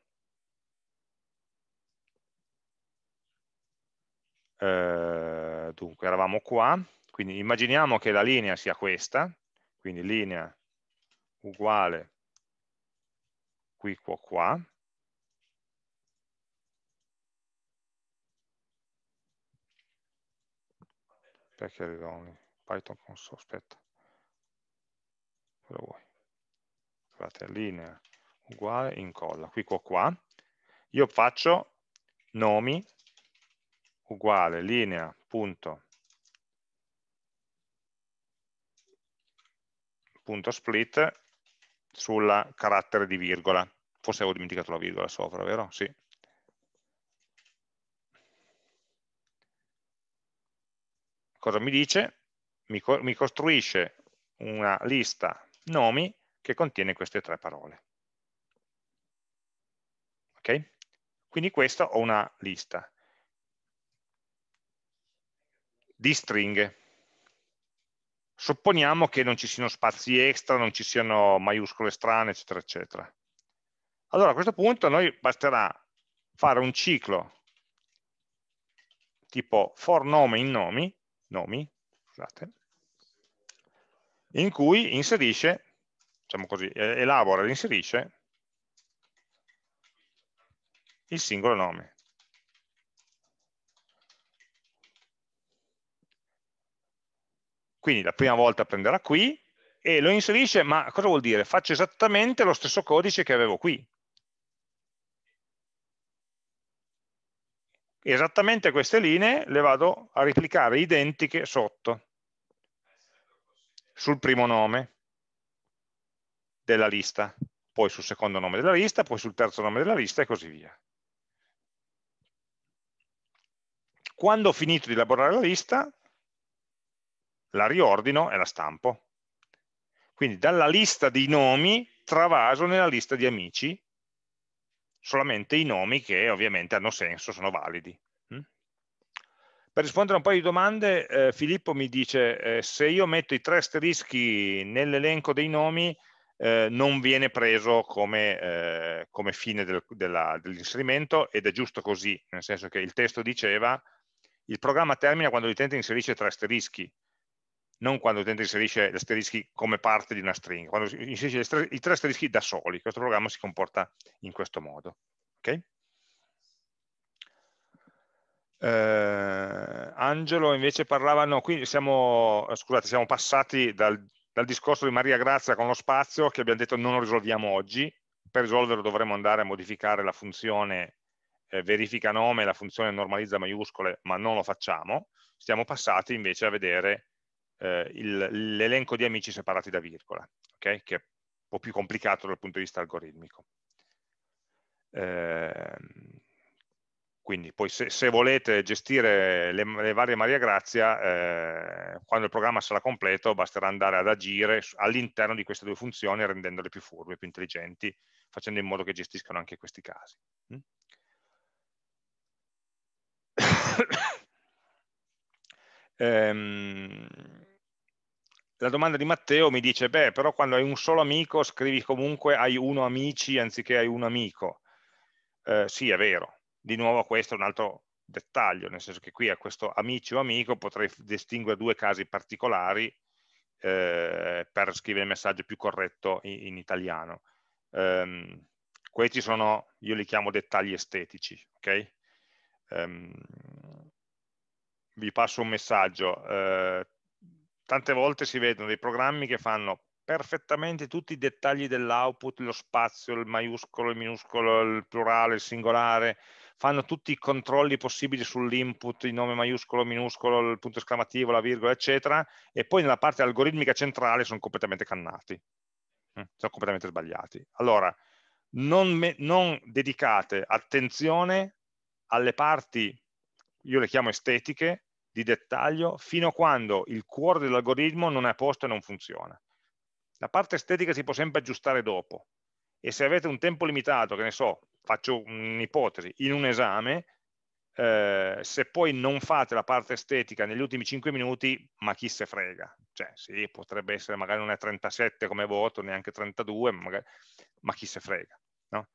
[SPEAKER 1] Eh, dunque, eravamo qua, quindi immaginiamo che la linea sia questa, quindi linea uguale qui, qua, qua. Perché arrivano Python console, aspetta. Cosa vuoi? Guardate, linea uguale, incolla, qui, qua, qua. Io faccio nomi uguale linea punto punto split sul carattere di virgola. Forse avevo dimenticato la virgola sopra, vero? Sì. Cosa mi dice? Mi, co mi costruisce una lista nomi che contiene queste tre parole. Ok? Quindi questa ho una lista di stringhe supponiamo che non ci siano spazi extra, non ci siano maiuscole strane, eccetera, eccetera. Allora a questo punto a noi basterà fare un ciclo tipo for nome in nomi, nomi scusate, in cui inserisce, diciamo così, elabora e inserisce il singolo nome. Quindi la prima volta prenderà qui e lo inserisce, ma cosa vuol dire? Faccio esattamente lo stesso codice che avevo qui. Esattamente queste linee le vado a replicare identiche sotto, sul primo nome della lista, poi sul secondo nome della lista, poi sul terzo nome della lista e così via. Quando ho finito di elaborare la lista, la riordino e la stampo. Quindi dalla lista di nomi travaso nella lista di amici solamente i nomi che ovviamente hanno senso, sono validi. Mm? Per rispondere a un paio di domande, eh, Filippo mi dice eh, se io metto i tre asterischi nell'elenco dei nomi eh, non viene preso come, eh, come fine del, dell'inserimento ed è giusto così, nel senso che il testo diceva il programma termina quando l'utente inserisce tre asterischi, non quando l'utente inserisce gli asterischi come parte di una stringa, quando inserisce i tre asterischi da soli. Questo programma si comporta in questo modo. Okay? Eh, Angelo invece parlava, no, qui siamo, scusate, siamo passati dal, dal, discorso di Maria Grazia con lo spazio che abbiamo detto non lo risolviamo oggi, per risolverlo dovremo andare a modificare la funzione eh, verifica nome la funzione normalizza maiuscole, ma non lo facciamo, stiamo passati invece a vedere eh, l'elenco di amici separati da virgola, okay? che è un po' più complicato dal punto di vista algoritmico. Eh, quindi poi se, se, volete gestire le, le varie Maria Grazia, eh, quando il programma sarà completo basterà andare ad agire all'interno di queste due funzioni rendendole più furbe, più intelligenti, facendo in modo che gestiscano anche questi casi. Mm? ehm, la domanda di Matteo mi dice, beh, però quando hai un solo amico scrivi comunque hai uno amici anziché hai un amico. Eh, sì, è vero, di nuovo questo è un altro dettaglio, nel senso che qui a questo amici o amico potrei distinguere due casi particolari eh, per scrivere il messaggio più corretto in, in italiano. Um, questi sono, io li chiamo dettagli estetici, ok? Um, vi passo un messaggio. Eh, tante volte si vedono dei programmi che fanno perfettamente tutti i dettagli dell'output, lo spazio, il maiuscolo, il minuscolo, il plurale, il singolare, fanno tutti i controlli possibili sull'input, il nome maiuscolo, minuscolo, il punto esclamativo, la virgola, eccetera, e poi nella parte algoritmica centrale sono completamente cannati, mm, sono completamente sbagliati. Allora, non, me, non dedicate attenzione alle parti, io le chiamo estetiche, di dettaglio, fino a quando il cuore dell'algoritmo non è posto e non funziona. La parte estetica si può sempre aggiustare dopo, e se avete un tempo limitato, che ne so, faccio un'ipotesi, in un esame, eh, se poi non fate la parte estetica negli ultimi 5 minuti, ma chi se frega? Cioè, sì, potrebbe essere, magari non è 37 come voto, neanche 32, ma, magari, ma chi se frega? No?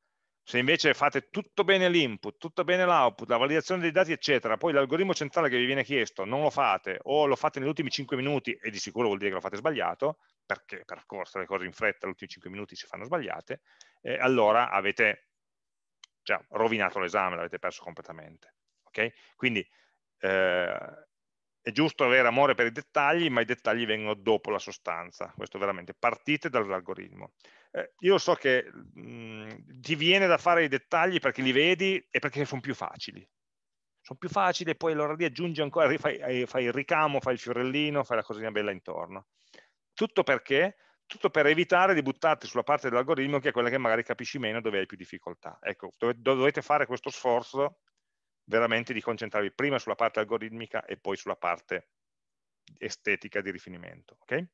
[SPEAKER 1] Se invece fate tutto bene l'input, tutto bene l'output, la validazione dei dati, eccetera, poi l'algoritmo centrale che vi viene chiesto non lo fate o lo fate negli ultimi 5 minuti e di sicuro vuol dire che lo fate sbagliato, perché per corsa le cose in fretta, negli ultimi 5 minuti si fanno sbagliate, eh, allora avete già rovinato l'esame, l'avete perso completamente. Okay? Quindi eh, è giusto avere amore per i dettagli, ma i dettagli vengono dopo la sostanza, questo veramente, partite dall'algoritmo. Eh, io so che mh, ti viene da fare i dettagli perché li vedi e perché sono più facili. Sono più facili e poi allora lì aggiungi ancora, fai, eh, fai il ricamo, fai il fiorellino, fai la cosina bella intorno. Tutto perché? tutto per evitare di buttarti sulla parte dell'algoritmo che è quella che magari capisci meno dove hai più difficoltà. Ecco, dovete fare questo sforzo veramente di concentrarvi prima sulla parte algoritmica e poi sulla parte estetica di rifinimento. Okay?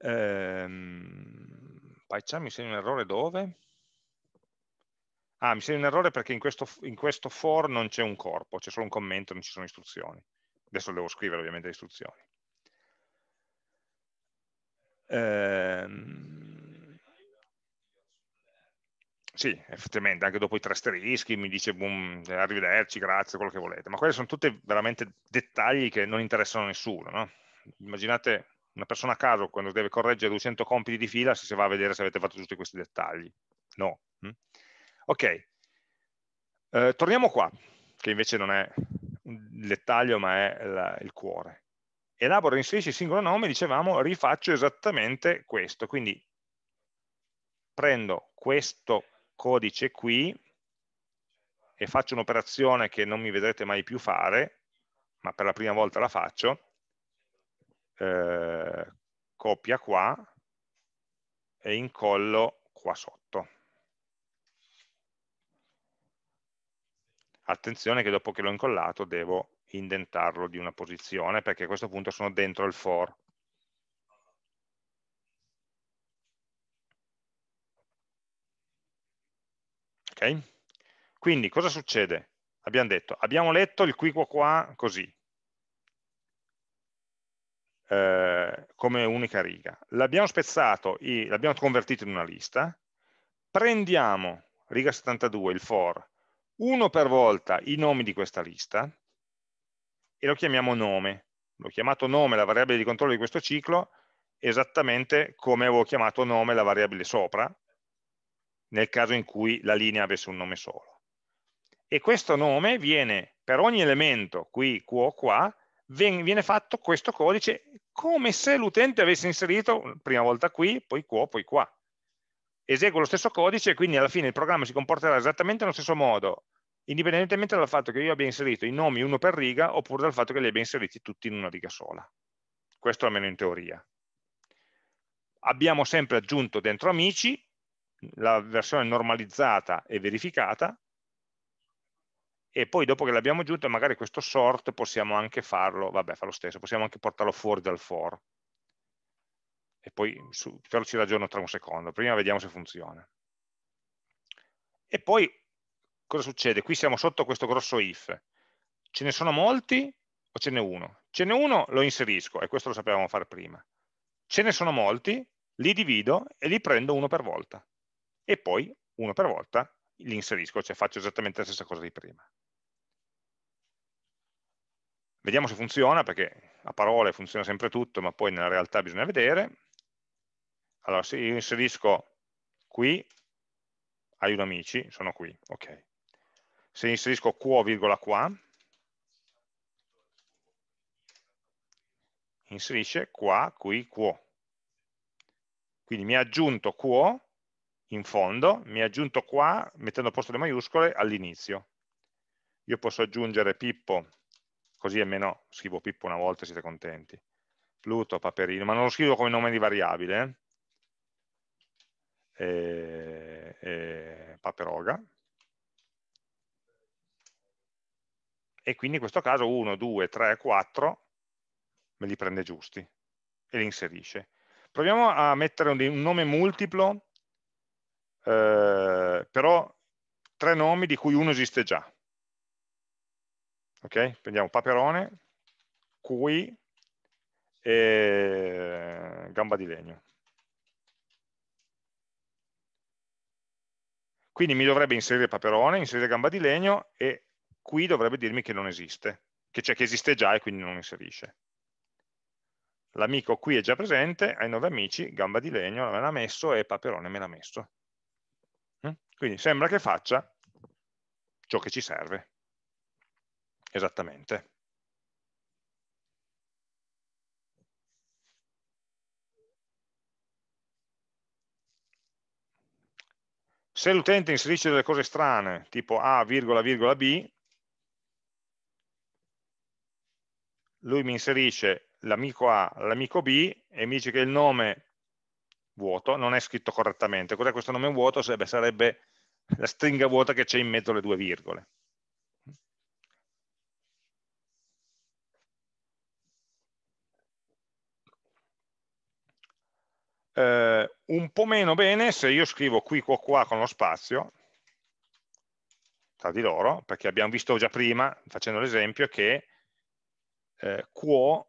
[SPEAKER 1] Ehm, PyCharm mi segna un errore dove? Ah, mi segna un errore perché in questo, in questo for non c'è un corpo, c'è solo un commento, non ci sono istruzioni. Adesso devo scrivere ovviamente le istruzioni. Ehm, sì, effettivamente, anche dopo i tre asterischi mi dice boom, arrivederci, grazie, quello che volete, ma quelli sono tutti veramente dettagli che non interessano a nessuno. No? Immaginate una persona a caso quando deve correggere 200 compiti di fila se va a vedere se avete fatto tutti questi dettagli. No. Mm? Ok, eh, torniamo qua, che invece non è il dettaglio ma è la, il cuore elaboro e inserisci il singolo nome, dicevamo, rifaccio esattamente questo. Quindi prendo questo codice qui e faccio un'operazione che non mi vedrete mai più fare, ma per la prima volta la faccio, eh, copia qua e incollo qua sotto. Attenzione che dopo che l'ho incollato devo indentarlo di una posizione perché a questo punto sono dentro il for. Ok? Quindi cosa succede? Abbiamo detto, abbiamo letto il qui qua qua così, eh, come unica riga. L'abbiamo spezzato, l'abbiamo convertito in una lista, prendiamo, riga 72, il for, uno per volta i nomi di questa lista, e lo chiamiamo nome. L'ho chiamato nome la variabile di controllo di questo ciclo esattamente come avevo chiamato nome la variabile sopra nel caso in cui la linea avesse un nome solo. E questo nome viene, per ogni elemento, qui, qua qua, viene fatto questo codice come se l'utente avesse inserito prima volta qui, poi qua, poi qua. Eseguo lo stesso codice e quindi alla fine il programma si comporterà esattamente nello stesso modo indipendentemente dal fatto che io abbia inserito i nomi uno per riga oppure dal fatto che li abbia inseriti tutti in una riga sola. Questo almeno in teoria. Abbiamo sempre aggiunto dentro amici la versione normalizzata e verificata e poi dopo che l'abbiamo aggiunto magari questo sort possiamo anche farlo, vabbè fa lo stesso, possiamo anche portarlo fuori dal for e poi su, però ci ragiono tra un secondo, prima vediamo se funziona. E poi cosa succede? Qui siamo sotto questo grosso if. Ce ne sono molti o ce n'è uno? Ce n'è uno, lo inserisco, e questo lo sapevamo fare prima. Ce ne sono molti, li divido e li prendo uno per volta. E poi, uno per volta, li inserisco, cioè faccio esattamente la stessa cosa di prima. Vediamo se funziona, perché a parole funziona sempre tutto, ma poi nella realtà bisogna vedere. Allora, se io inserisco qui, aiuto amici, sono qui, ok. Se inserisco quo, virgola qua, inserisce qua, qui, quo. Quindi mi ha aggiunto quo in fondo, mi ha aggiunto qua, mettendo a posto le maiuscole, all'inizio. Io posso aggiungere Pippo, così almeno scrivo Pippo una volta e siete contenti. Pluto, Paperino, ma non lo scrivo come nome di variabile. Eh? E, e, Paperoga. E quindi in questo caso 1, 2, 3, 4 me li prende giusti e li inserisce. Proviamo a mettere un, nome multiplo, eh, però tre nomi di cui uno esiste già. Ok? Prendiamo Paperone, Cui e Gamba di legno. Quindi mi dovrebbe inserire Paperone, inserire Gamba di legno e qui dovrebbe dirmi che non esiste, che c'è che esiste già e quindi non inserisce l'amico qui è già presente, ai nove amici, gamba di legno me l'ha messo e paperone me l'ha messo. Mm? Quindi sembra che faccia ciò che ci serve. Esattamente. Se l'utente inserisce delle cose strane, tipo A, virgola, virgola, B, lui mi inserisce l'amico A, l'amico B e mi dice che il nome vuoto non è scritto correttamente. Cos'è questo nome vuoto? Sarebbe, sarebbe la stringa vuota che c'è in mezzo alle due virgole. Eh, un po' meno bene se io scrivo qui, qua, qua con lo spazio, tra di loro, perché abbiamo visto già prima, facendo l'esempio, che eh, quo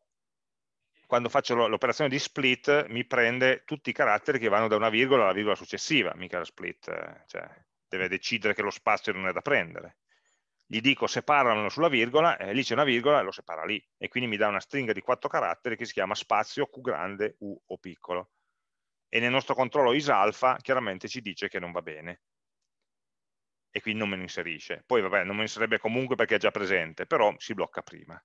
[SPEAKER 1] quando faccio l'operazione di split mi prende tutti i caratteri che vanno da una virgola alla virgola successiva, mica lo split, eh, cioè deve decidere che lo spazio non è da prendere. Gli dico separano sulla virgola, e lì c'è una virgola e lo separa lì, e quindi mi dà una stringa di quattro caratteri che si chiama spazio Q grande U o piccolo. E nel nostro controllo isalfa chiaramente ci dice che non va bene, e quindi non me lo inserisce. Poi vabbè, non me lo inserisce comunque perché è già presente, però si blocca prima.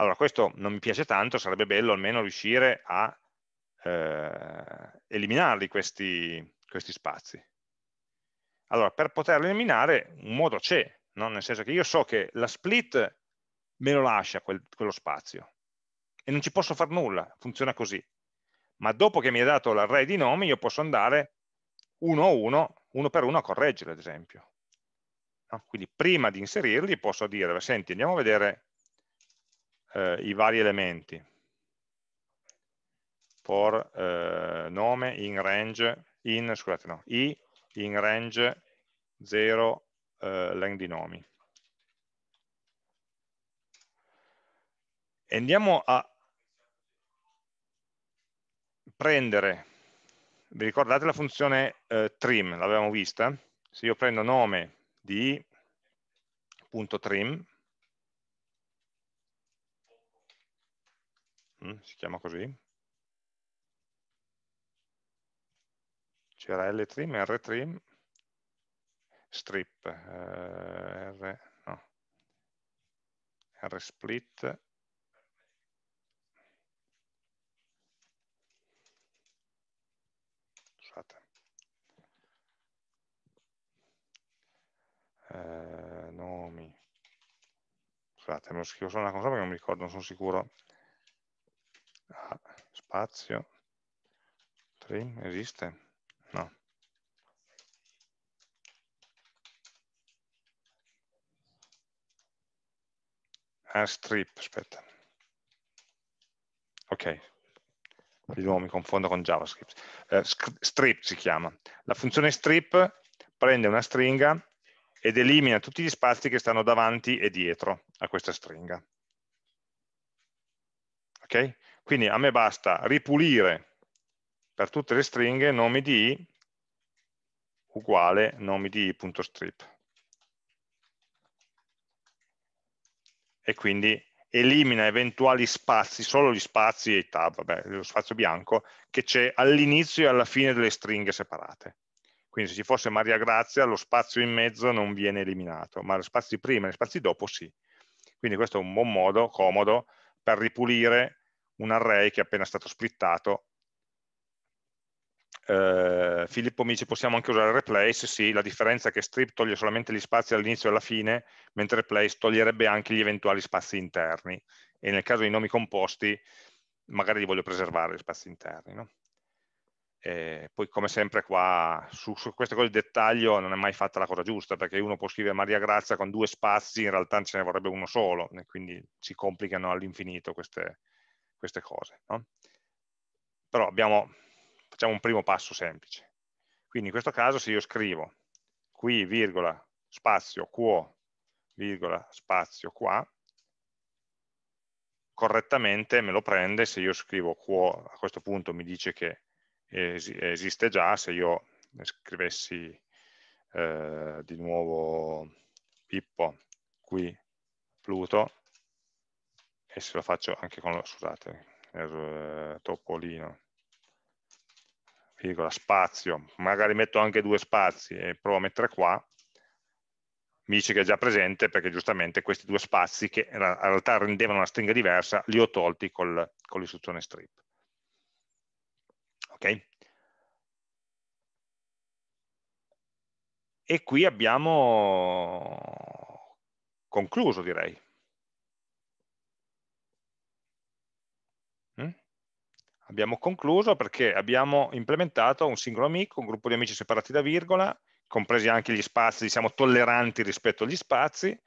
[SPEAKER 1] Allora, questo non mi piace tanto, sarebbe bello almeno riuscire a eh, eliminarli questi, questi spazi. Allora, per poterli eliminare un modo c'è, no? nel senso che io so che la split me lo lascia quel, quello spazio e non ci posso fare nulla, funziona così. Ma dopo che mi ha dato l'array di nomi, io posso andare uno a uno, uno per uno a correggere, ad esempio. No? Quindi prima di inserirli posso dire, senti, andiamo a vedere eh, i vari elementi for eh, nome in range in, scusate no, i in range 0 eh, length di nomi. Andiamo a prendere, vi ricordate la funzione eh, trim, l'avevamo vista? Se io prendo nome di punto trim, mm, si chiama così, c'era L-trim, R-trim, strip, eh, R, no, scusate, eh, nomi, scusate, me lo scrivo solo una cosa perché non mi ricordo, non sono sicuro, ah, spazio, trim, esiste? No. Ah, strip, aspetta. Ok, di nuovo mi confondo con JavaScript. Eh, strip si chiama. La funzione strip prende una stringa ed elimina tutti gli spazi che stanno davanti e dietro a questa stringa. Ok? Quindi a me basta ripulire per tutte le stringhe nomi di uguale nomi di strip e quindi elimina eventuali spazi, solo gli spazi e i tab, vabbè, lo spazio bianco, che c'è all'inizio e alla fine delle stringhe separate. Quindi se ci fosse Maria Grazia, lo spazio in mezzo non viene eliminato, ma lo spazio prima e gli spazi dopo sì. Quindi questo è un buon modo, comodo, per ripulire un array che è appena stato splittato. Eh, Filippo mi dice possiamo anche usare replace, sì, la differenza è che strip toglie solamente gli spazi all'inizio e alla fine, mentre replace toglierebbe anche gli eventuali spazi interni. E nel caso dei nomi composti, magari li voglio preservare gli spazi interni. No? E poi come sempre qua su, su, queste cose di dettaglio non è mai fatta la cosa giusta perché uno può scrivere Maria Grazia con due spazi in realtà ce ne vorrebbe uno solo quindi si complicano all'infinito queste, queste, cose no? però abbiamo, facciamo un primo passo semplice quindi in questo caso se io scrivo qui virgola spazio quo virgola spazio qua correttamente me lo prende se io scrivo quo a questo punto mi dice che es esiste già, se io scrivessi eh, di nuovo Pippo qui Pluto e se lo faccio anche con, scusate, eh, Topolino, virgola, spazio, magari metto anche due spazi e provo a mettere qua, mi dice che è già presente perché giustamente questi due spazi che in realtà rendevano una stringa diversa li ho tolti col, con l'istruzione strip. Ok? E qui abbiamo concluso, direi. Mm? Abbiamo concluso perché abbiamo implementato un singolo amico, un gruppo di amici separati da virgola, compresi anche gli spazi, diciamo, tolleranti rispetto agli spazi.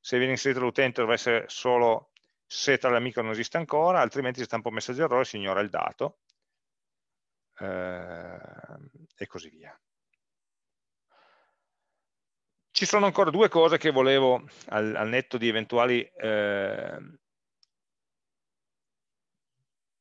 [SPEAKER 1] Se viene inserito l'utente deve essere solo se tra l'amico non esiste ancora, altrimenti si stampa un messaggio errore e si ignora il dato e così via. Ci sono ancora due cose che volevo, al, al netto di eventuali eh,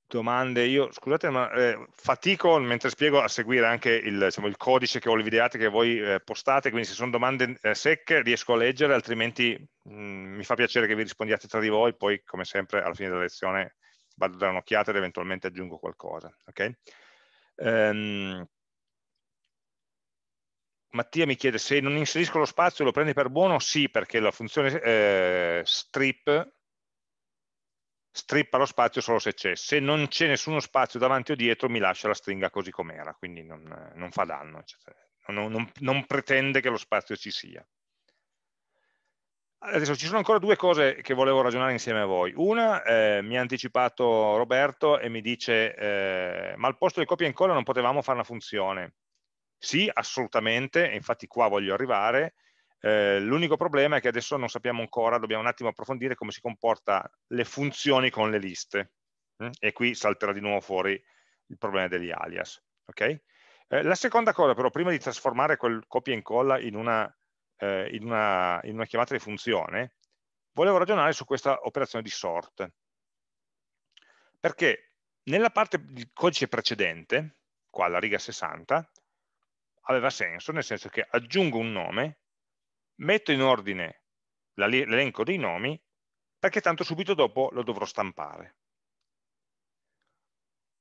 [SPEAKER 1] domande, io scusate ma eh, fatico mentre spiego a seguire anche il, diciamo, il codice che ho videate che voi eh, postate, quindi se sono domande eh, secche riesco a leggere, altrimenti mh, mm, mi fa piacere che vi rispondiate tra di voi, poi come sempre alla fine della lezione vado a dare un'occhiata ed eventualmente aggiungo qualcosa. Okay? Ehm, Mattia mi chiede se non inserisco lo spazio lo prendi per buono? Sì, perché la funzione eh, strip strippa lo spazio solo se c'è. Se non c'è nessuno spazio davanti o dietro mi lascia la stringa così com'era, quindi non, non, fa danno, non, non, non pretende che lo spazio ci sia. Adesso ci sono ancora due cose che volevo ragionare insieme a voi. Una, eh, mi ha anticipato Roberto e mi dice, eh, ma al posto del copia e incolla non potevamo fare una funzione. Sì, assolutamente, infatti qua voglio arrivare. Eh, L'unico problema è che adesso non sappiamo ancora, dobbiamo un attimo approfondire come si comporta le funzioni con le liste. Mm? E qui salterà di nuovo fuori il problema degli alias. Okay? Eh, la seconda cosa però, prima di trasformare quel copia e incolla in una eh, in, una, in, una, chiamata di funzione, volevo ragionare su questa operazione di sort. Perché nella parte del codice precedente, qua alla riga 60, aveva senso, nel senso che aggiungo un nome, metto in ordine l'elenco dei nomi, perché tanto subito dopo lo dovrò stampare.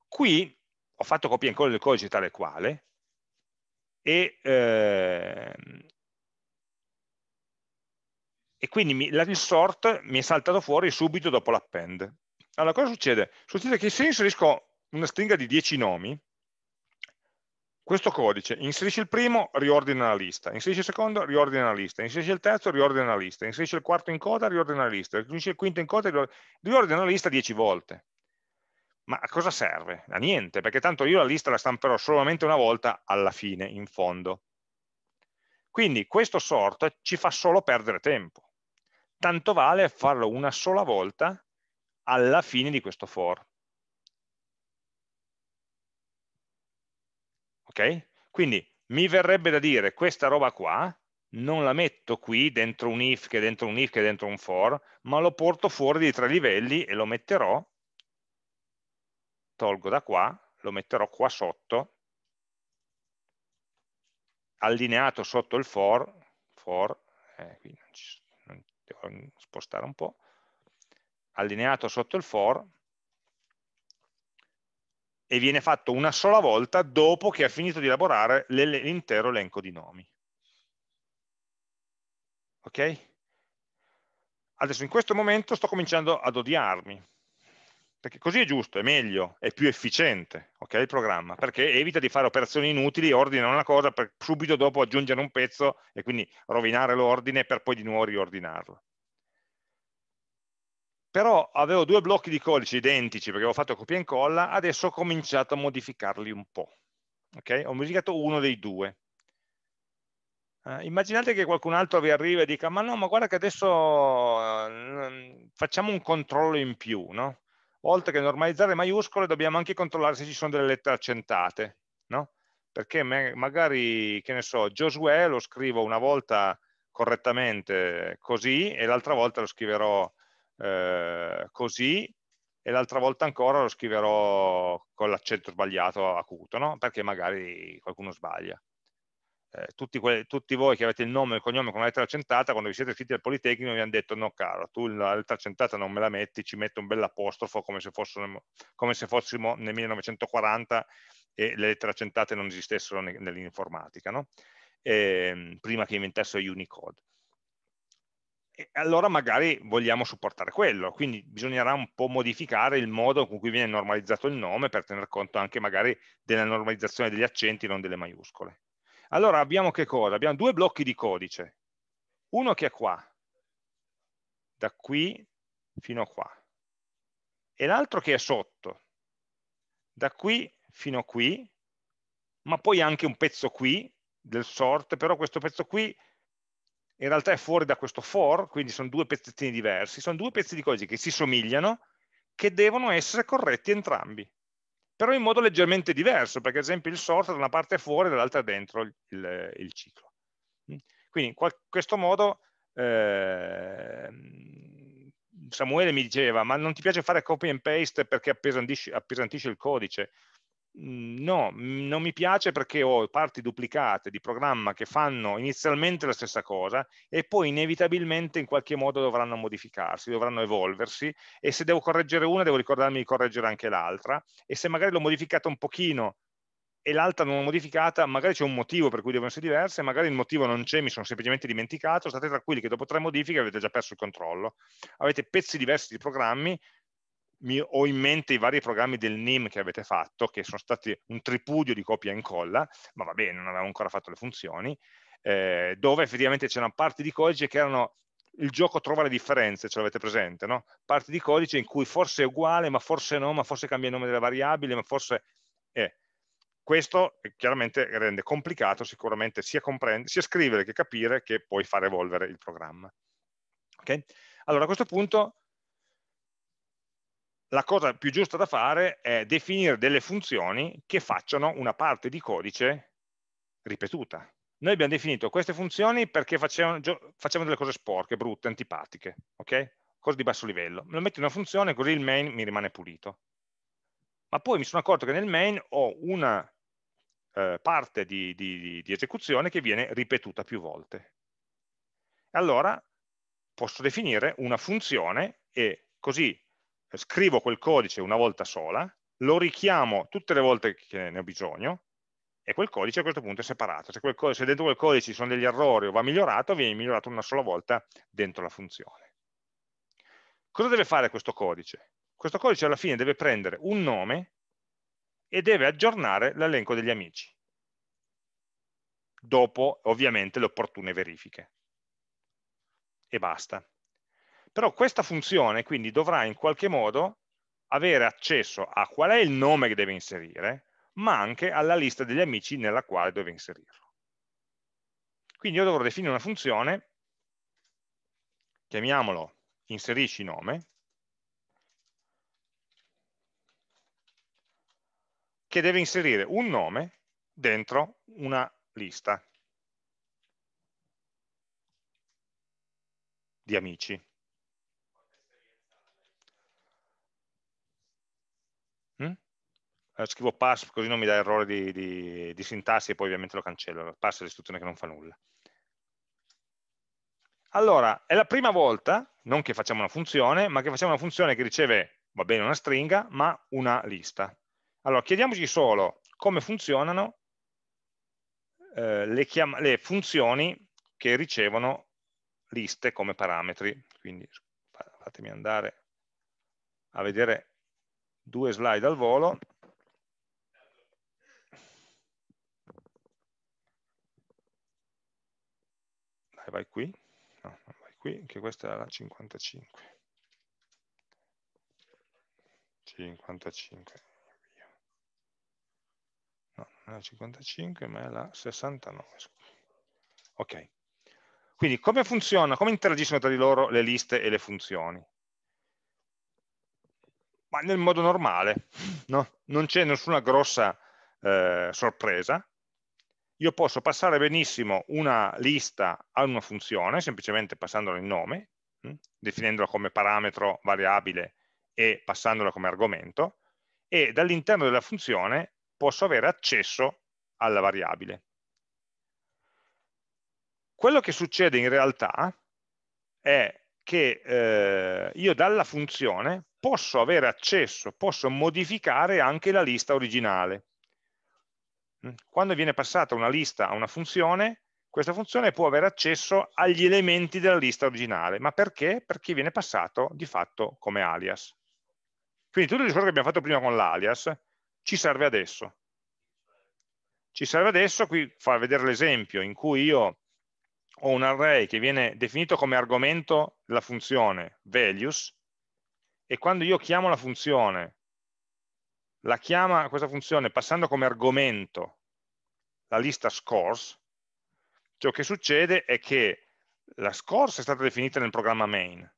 [SPEAKER 1] Qui ho fatto copia e incolla del codice tale quale e eh, e quindi mi, il sort mi è saltato fuori subito dopo l'append. Allora cosa succede? Succede che se inserisco una stringa di 10 nomi, questo codice inserisce il primo, riordina la lista, inserisce il secondo, riordina la lista, inserisce il terzo, riordina la lista, inserisce il quarto in coda, riordina la lista, inserisce il quinto in coda, riordina la lista 10 volte. Ma a cosa serve? A niente, perché tanto io la lista la stamperò solamente una volta alla fine, in fondo. Quindi questo sort ci fa solo perdere tempo tanto vale farlo una sola volta alla fine di questo for. Ok? Quindi mi verrebbe da dire questa roba qua non la metto qui dentro un if che dentro un if che dentro un for, ma lo porto fuori di tre livelli e lo metterò, tolgo da qua, lo metterò qua sotto allineato sotto il for, for eh, qui non ci, non, devo spostare un po', allineato sotto il for, e viene fatto una sola volta dopo che ha finito di elaborare l'intero elenco di nomi. Ok? Adesso in questo momento sto cominciando ad odiarmi, perché così è giusto, è meglio, è più efficiente okay, il programma, perché evita di fare operazioni inutili, ordina una cosa per subito dopo aggiungere un pezzo e quindi rovinare l'ordine per poi di nuovo riordinarlo. Però avevo due blocchi di codice identici perché avevo fatto copia e incolla, adesso ho cominciato a modificarli un po'. Okay? Ho modificato uno dei due. Eh, immaginate che qualcun altro vi arriva e dica ma no, ma guarda che adesso eh, facciamo un controllo in più, no? Oltre che normalizzare le maiuscole dobbiamo anche controllare se ci sono delle lettere accentate, no? Perché magari, che ne so, Josué lo scrivo una volta correttamente così e l'altra volta lo scriverò eh, così e l'altra volta ancora lo scriverò con l'accento sbagliato acuto, no? Perché magari qualcuno sbaglia eh, tutti, tutti, voi che avete il nome e il cognome con la lettera accentata, quando vi siete iscritti al Politecnico vi hanno detto no caro, tu la lettera accentata non me la metti, ci metto un bell'apostrofo come, come se fossimo nel 1940 e le lettere accentate non esistessero nell'informatica, no? eh, prima che inventassero Unicode. E allora magari vogliamo supportare quello, quindi bisognerà un po' modificare il modo con cui viene normalizzato il nome per tener conto anche magari della normalizzazione degli accenti, non delle maiuscole. Allora abbiamo che cosa? Abbiamo due blocchi di codice, uno che è qua, da qui fino a qua, e l'altro che è sotto, da qui fino a qui, ma poi anche un pezzo qui del sort, però questo pezzo qui in realtà è fuori da questo for, quindi sono due pezzettini diversi, sono due pezzi di codice che si somigliano, che devono essere corretti entrambi però in modo leggermente diverso, perché ad esempio il sort da una parte è fuori e dall'altra è dentro il, il, ciclo. Mm? Quindi in questo modo eh, Samuele mi diceva, ma non ti piace fare copy and paste perché appesantisce, appesantisce il codice? Mhmm, no, mhmm, non mi piace perché ho parti duplicate di programma che fanno inizialmente la stessa cosa e poi inevitabilmente in qualche modo dovranno modificarsi, dovranno evolversi e se devo correggere una devo ricordarmi di correggere anche l'altra e se magari l'ho modificata un pochino e l'altra non l'ho modificata, magari c'è un motivo per cui devono essere diverse, magari il motivo non c'è, mi sono semplicemente dimenticato, state tranquilli che dopo tre modifiche avete già perso il controllo. Avete pezzi diversi di programmi, mi, ho in mente i vari programmi del NIM che avete fatto, che sono stati un tripudio di copia e incolla, ma va bene, non avevamo ancora fatto le funzioni, eh, dove effettivamente c'erano parti di codice che erano il gioco trova le differenze, ce l'avete presente, no? Parti di codice in cui forse è uguale, ma forse no, ma forse cambia il nome della variabile, ma forse è. Questo eh, chiaramente rende complicato sicuramente sia, sia scrivere che capire che poi far evolvere il programma. Okay? Allora a questo punto la cosa più giusta da fare è definire delle funzioni che facciano una parte di codice ripetuta. Noi abbiamo definito queste funzioni perché facevano, facevano delle cose sporche, brutte, antipatiche, ok? Cose di basso livello. Me lo metto in una funzione così il main mi rimane pulito. Ma poi mi sono accorto che nel main ho una eh, parte di, di, di esecuzione che viene ripetuta più volte. Allora posso definire una funzione e così scrivo quel codice una volta sola, lo richiamo tutte le volte che ne ho bisogno e quel codice a questo punto è separato. Se, codice, se dentro quel codice ci sono degli errori o va migliorato, viene migliorato una sola volta dentro la funzione. Cosa deve fare questo codice? Questo codice alla fine deve prendere un nome e deve aggiornare l'elenco degli amici, dopo ovviamente le opportune verifiche. E basta. Però questa funzione quindi dovrà in qualche modo avere accesso a qual è il nome che deve inserire, ma anche alla lista degli amici nella quale deve inserirlo. Quindi io dovrò definire una funzione, chiamiamolo inserisci nome, che deve inserire un nome dentro una lista di amici. Eh, scrivo pass così non mi dà errore di, di, di sintassi e poi ovviamente lo cancello, pass è l'istruzione che non fa nulla. Allora, è la prima volta, non che facciamo una funzione, ma che facciamo una funzione che riceve, va bene, una stringa, ma una lista. Allora, chiediamoci solo come funzionano eh, le, le funzioni che ricevono liste come parametri. Quindi fatemi andare a vedere due slide al volo. Dai, vai qui. No, vai qui, che questa è la 55. 55. No, non è la 55, ma è la 69. Ok. Quindi come funziona, come interagiscono tra di loro le liste e le funzioni? Ma nel modo normale, no? non c'è nessuna grossa eh, sorpresa. Io posso passare benissimo una lista a una funzione, semplicemente passandola in nome, hm? definendola come parametro variabile e passandola come argomento, e dall'interno della funzione posso avere accesso alla variabile. Quello che succede in realtà è che eh, io dalla funzione posso avere accesso, posso modificare anche la lista originale. Quando viene passata una lista a una funzione, questa funzione può avere accesso agli elementi della lista originale. Ma perché? Perché viene passato di fatto come alias. Quindi tutto il discorso che abbiamo fatto prima con l'alias ci serve adesso. Ci serve adesso, qui fa vedere l'esempio in cui io ho un array che viene definito come argomento della funzione values e quando io chiamo la funzione, la chiama questa funzione passando come argomento la lista scores, ciò che succede è che la scores è stata definita nel programma main.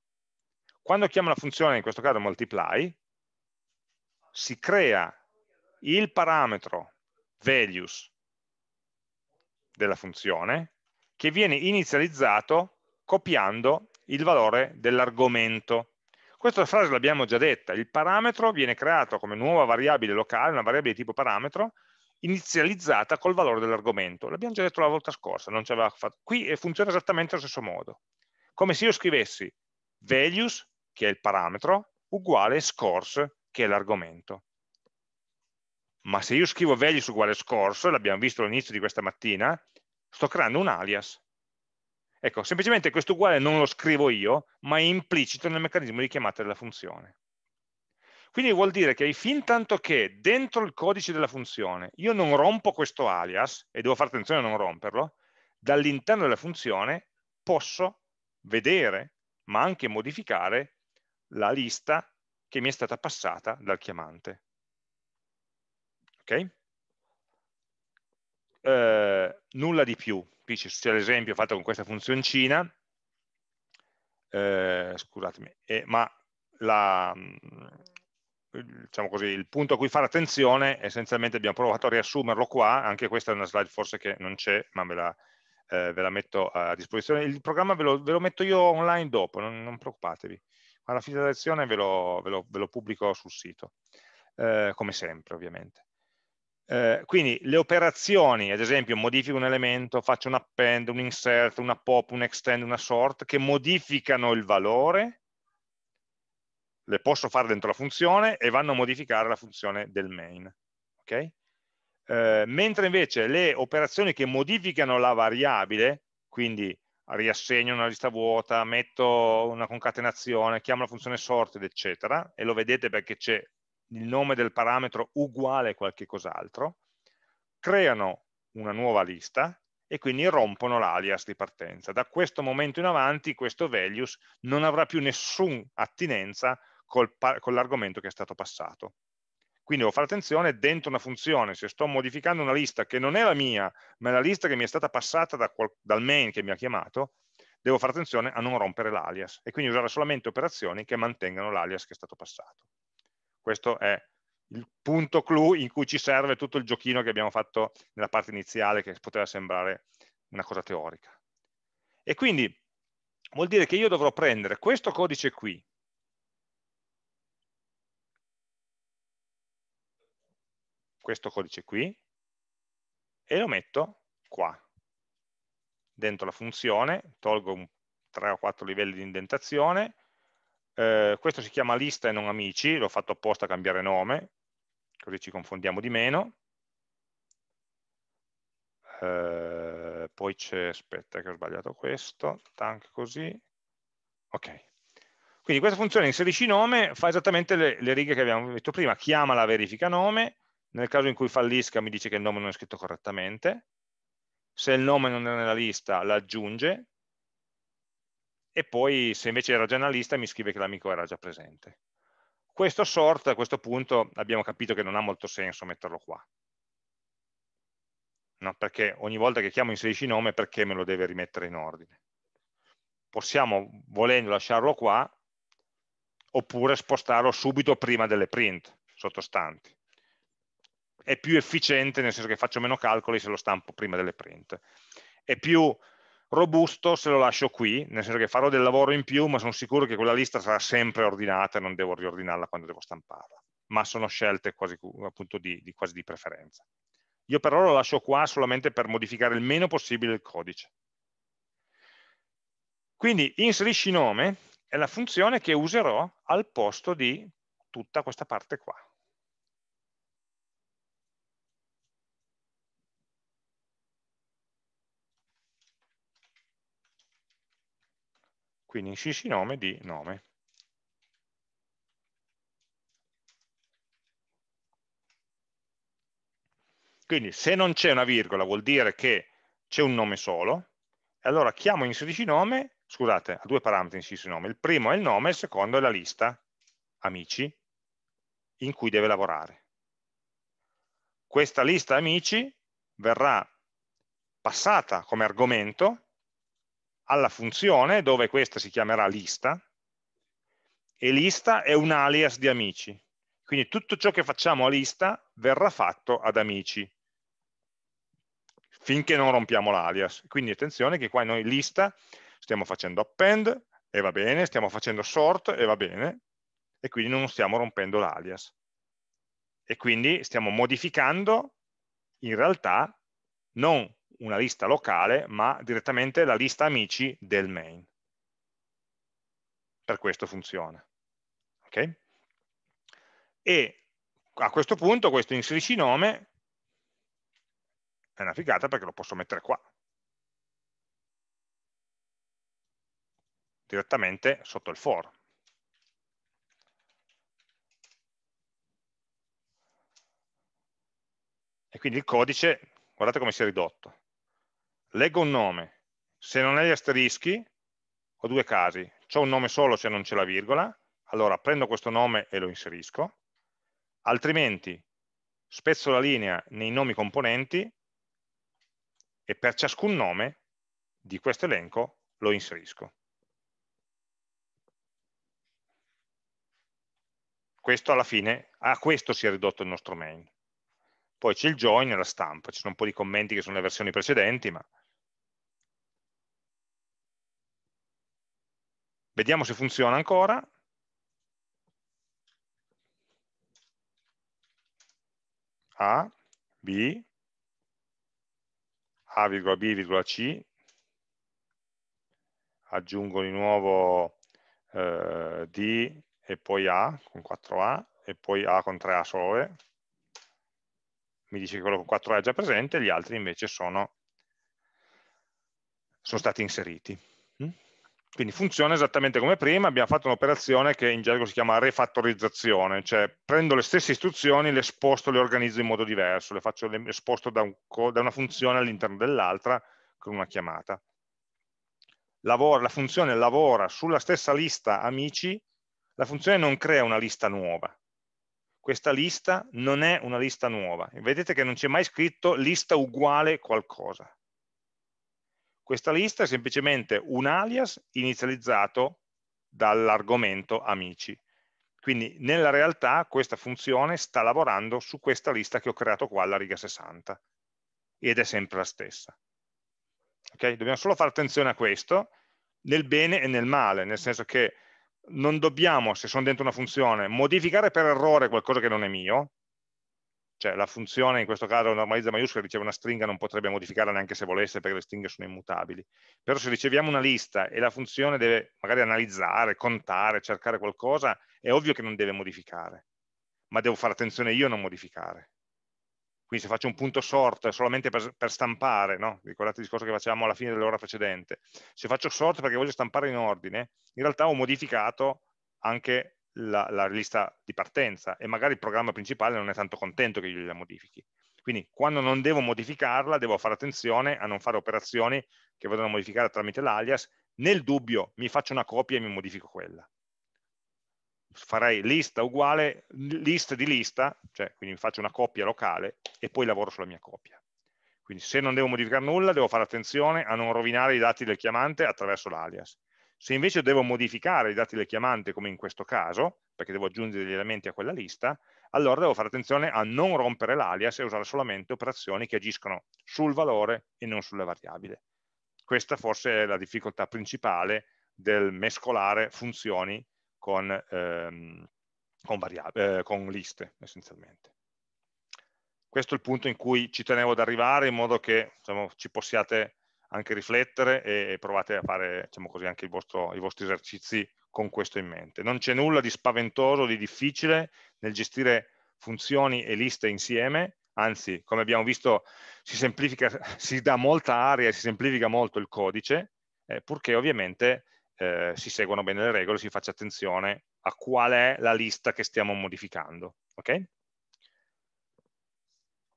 [SPEAKER 1] Quando chiamo la funzione, in questo caso multiply, si crea il parametro values della funzione che viene inizializzato copiando il valore dell'argomento. Questa frase l'abbiamo già detta, il parametro viene creato come nuova variabile locale, una variabile di tipo parametro, inizializzata col valore dell'argomento. L'abbiamo già detto la volta scorsa, non fatto. qui funziona esattamente allo stesso modo. Come se io scrivessi values, che è il parametro, uguale scores, che è l'argomento. Ma se io scrivo values uguale scores, l'abbiamo visto all'inizio di questa mattina, sto creando un alias. Ecco, semplicemente questo uguale non lo scrivo io, ma è implicito nel meccanismo di chiamata della funzione. Quindi vuol dire che fin tanto che dentro il codice della funzione io non rompo questo alias, e devo fare attenzione a non romperlo, dall'interno della funzione posso vedere, ma anche modificare la lista che mi è stata passata dal chiamante. Ok? Eh, nulla di più. Qui c'è l'esempio fatto con questa funzioncina, eh, scusatemi, eh, ma la, diciamo così, il punto a cui fare attenzione, essenzialmente abbiamo provato a riassumerlo qua, anche questa è una slide forse che non c'è, ma ve la, eh, ve la, metto a disposizione. Il programma ve lo, ve lo metto io online dopo, non, non preoccupatevi alla fine della lezione ve lo, ve lo, lo pubblico sul sito, eh, come sempre ovviamente. Eh, quindi le operazioni, ad esempio modifico un elemento, faccio un append, un insert, una pop, un extend, una sort, che modificano il valore, le posso fare dentro la funzione e vanno a modificare la funzione del main. Okay? Eh, mentre invece le operazioni che modificano la variabile, quindi riassegno una lista vuota, metto una concatenazione, chiamo la funzione sorted, eccetera, e lo vedete perché c'è il nome del parametro uguale a qualche cos'altro, creano una nuova lista e quindi rompono l'alias di partenza. Da questo momento in avanti questo values non avrà più nessuna attinenza con l'argomento che è stato passato. Quindi devo fare attenzione dentro una funzione, se sto modificando una lista che non è la mia, ma è la lista che mi è stata passata da dal main che mi ha chiamato, devo fare attenzione a non rompere l'alias e quindi usare solamente operazioni che mantengano l'alias che è stato passato. Questo è il punto clou in cui ci serve tutto il giochino che abbiamo fatto nella parte iniziale che poteva sembrare una cosa teorica. E quindi vuol dire che io dovrò prendere questo codice qui, questo codice qui, e lo metto qua, dentro la funzione, tolgo un 3 o 4 livelli di indentazione, eh, questo si chiama lista e non amici, l'ho fatto apposta a cambiare nome, così ci confondiamo di meno, eh, poi c'è, aspetta che ho sbagliato questo, tank così, ok. Quindi questa funzione inserisci nome fa esattamente le, le righe che abbiamo detto prima, chiama la verifica nome, nel caso in cui fallisca mi dice che il nome non è scritto correttamente, se il nome non è nella lista l'aggiunge, e poi se invece era già nella lista mi scrive che l'amico era già presente. Questo sort a questo punto abbiamo capito che non ha molto senso metterlo qua. No? Perché ogni volta che chiamo inserisci nome perché me lo deve rimettere in ordine. Possiamo, volendo, lasciarlo qua oppure spostarlo subito prima delle print sottostanti. È più efficiente nel senso che faccio meno calcoli se lo stampo prima delle print. È più robusto se lo lascio qui, nel senso che farò del lavoro in più, ma sono sicuro che quella lista sarà sempre ordinata e non devo riordinarla quando devo stamparla. Ma sono scelte quasi, appunto di, di, quasi di preferenza. Io però lo lascio qua solamente per modificare il meno possibile il codice. Quindi inserisci nome è la funzione che userò al posto di tutta questa parte qua. Quindi inserisci nome di nome. Quindi se non c'è una virgola vuol dire che c'è un nome solo, allora chiamo inserisci nome, scusate, ha due parametri inserisci nome, il primo è il nome, il secondo è la lista amici in cui deve lavorare. Questa lista amici verrà passata come argomento alla funzione dove questa si chiamerà lista e lista è un alias di amici. Quindi tutto ciò che facciamo a lista verrà fatto ad amici finché non rompiamo l'alias. Quindi attenzione che qua noi lista stiamo facendo append e va bene, stiamo facendo sort e va bene e quindi non stiamo rompendo l'alias. E quindi stiamo modificando in realtà non una lista locale, ma direttamente la lista amici del main. Per questo funziona. Okay? E a questo punto questo inserisci nome è una figata perché lo posso mettere qua. Direttamente sotto il for. E quindi il codice, guardate come si è ridotto leggo un nome, se non hai gli asterischi, ho due casi, c'è un nome solo se non c'è la virgola, allora prendo questo nome e lo inserisco, altrimenti spezzo la linea nei nomi componenti e per ciascun nome di questo elenco lo inserisco. Questo alla fine, a questo si è ridotto il nostro main. Poi c'è il join e la stampa, ci sono un po' di commenti che sono le versioni precedenti, ma Vediamo se funziona ancora. A, B, A, B, C, aggiungo di nuovo eh, D e poi A con 4A e poi A con 3A sole. Mi dice che quello con 4A è già presente, gli altri invece sono, sono stati inseriti. Quindi funziona esattamente come prima, abbiamo fatto un'operazione che in gergo si chiama refattorizzazione, cioè prendo le stesse istruzioni, le sposto, le organizzo in modo diverso, le, faccio, le sposto da, un, da una funzione all'interno dell'altra con una chiamata. Lavora, la funzione lavora sulla stessa lista amici, la funzione non crea una lista nuova. Questa lista non è una lista nuova. Vedete che non c'è mai scritto lista uguale qualcosa. Questa lista è semplicemente un alias inizializzato dall'argomento amici. Quindi nella realtà questa funzione sta lavorando su questa lista che ho creato qua alla riga 60 ed è sempre la stessa. Okay? Dobbiamo solo fare attenzione a questo nel bene e nel male, nel senso che non dobbiamo, se sono dentro una funzione, modificare per errore qualcosa che non è mio, cioè la funzione in questo caso normalizza maiuscola riceve una stringa, non potrebbe modificarla neanche se volesse perché le stringhe sono immutabili. Però se riceviamo una lista e la funzione deve magari analizzare, contare, cercare qualcosa, è ovvio che non deve modificare, ma devo fare attenzione io a non modificare. Quindi se faccio un punto sort solamente per, per stampare, no? ricordate il discorso che facevamo alla fine dell'ora precedente, se faccio sort perché voglio stampare in ordine, in realtà ho modificato anche la, la, lista di partenza e magari il programma principale non è tanto contento che io la modifichi. Quindi quando non devo modificarla devo fare attenzione a non fare operazioni che vadano a modificare tramite l'alias, nel dubbio mi faccio una copia e mi modifico quella. Farei lista uguale list di lista, cioè quindi mi faccio una copia locale e poi lavoro sulla mia copia. Quindi se non devo modificare nulla devo fare attenzione a non rovinare i dati del chiamante attraverso l'alias. Se invece devo modificare i dati del chiamante, come in questo caso, perché devo aggiungere degli elementi a quella lista, allora devo fare attenzione a non rompere l'alias e usare solamente operazioni che agiscono sul valore e non sulla variabile. Questa forse è la difficoltà principale del mescolare funzioni con, ehm, con, eh, con liste, essenzialmente. Questo è il punto in cui ci tenevo ad arrivare in modo che diciamo, ci possiate anche riflettere e provate a fare diciamo così, anche vostro, i vostri esercizi con questo in mente. Non c'è nulla di spaventoso, di difficile nel gestire funzioni e liste insieme, anzi, come abbiamo visto, si, si dà molta area e si semplifica molto il codice, eh, purché ovviamente eh, si seguono bene le regole, si faccia attenzione a qual è la lista che stiamo modificando. Okay?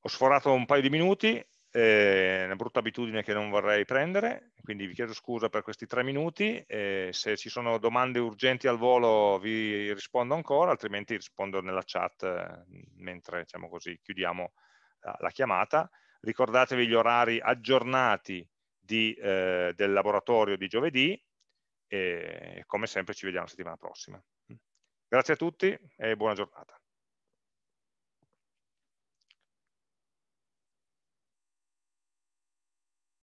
[SPEAKER 1] Ho sforato un paio di minuti, è una brutta abitudine che non vorrei prendere, quindi vi chiedo scusa per questi tre minuti, e se ci sono domande urgenti al volo vi rispondo ancora, altrimenti rispondo nella chat eh, mentre diciamo così, chiudiamo la, la, chiamata. Ricordatevi gli orari aggiornati di, eh, del laboratorio di giovedì e come sempre ci vediamo la settimana prossima. Grazie a tutti e buona giornata.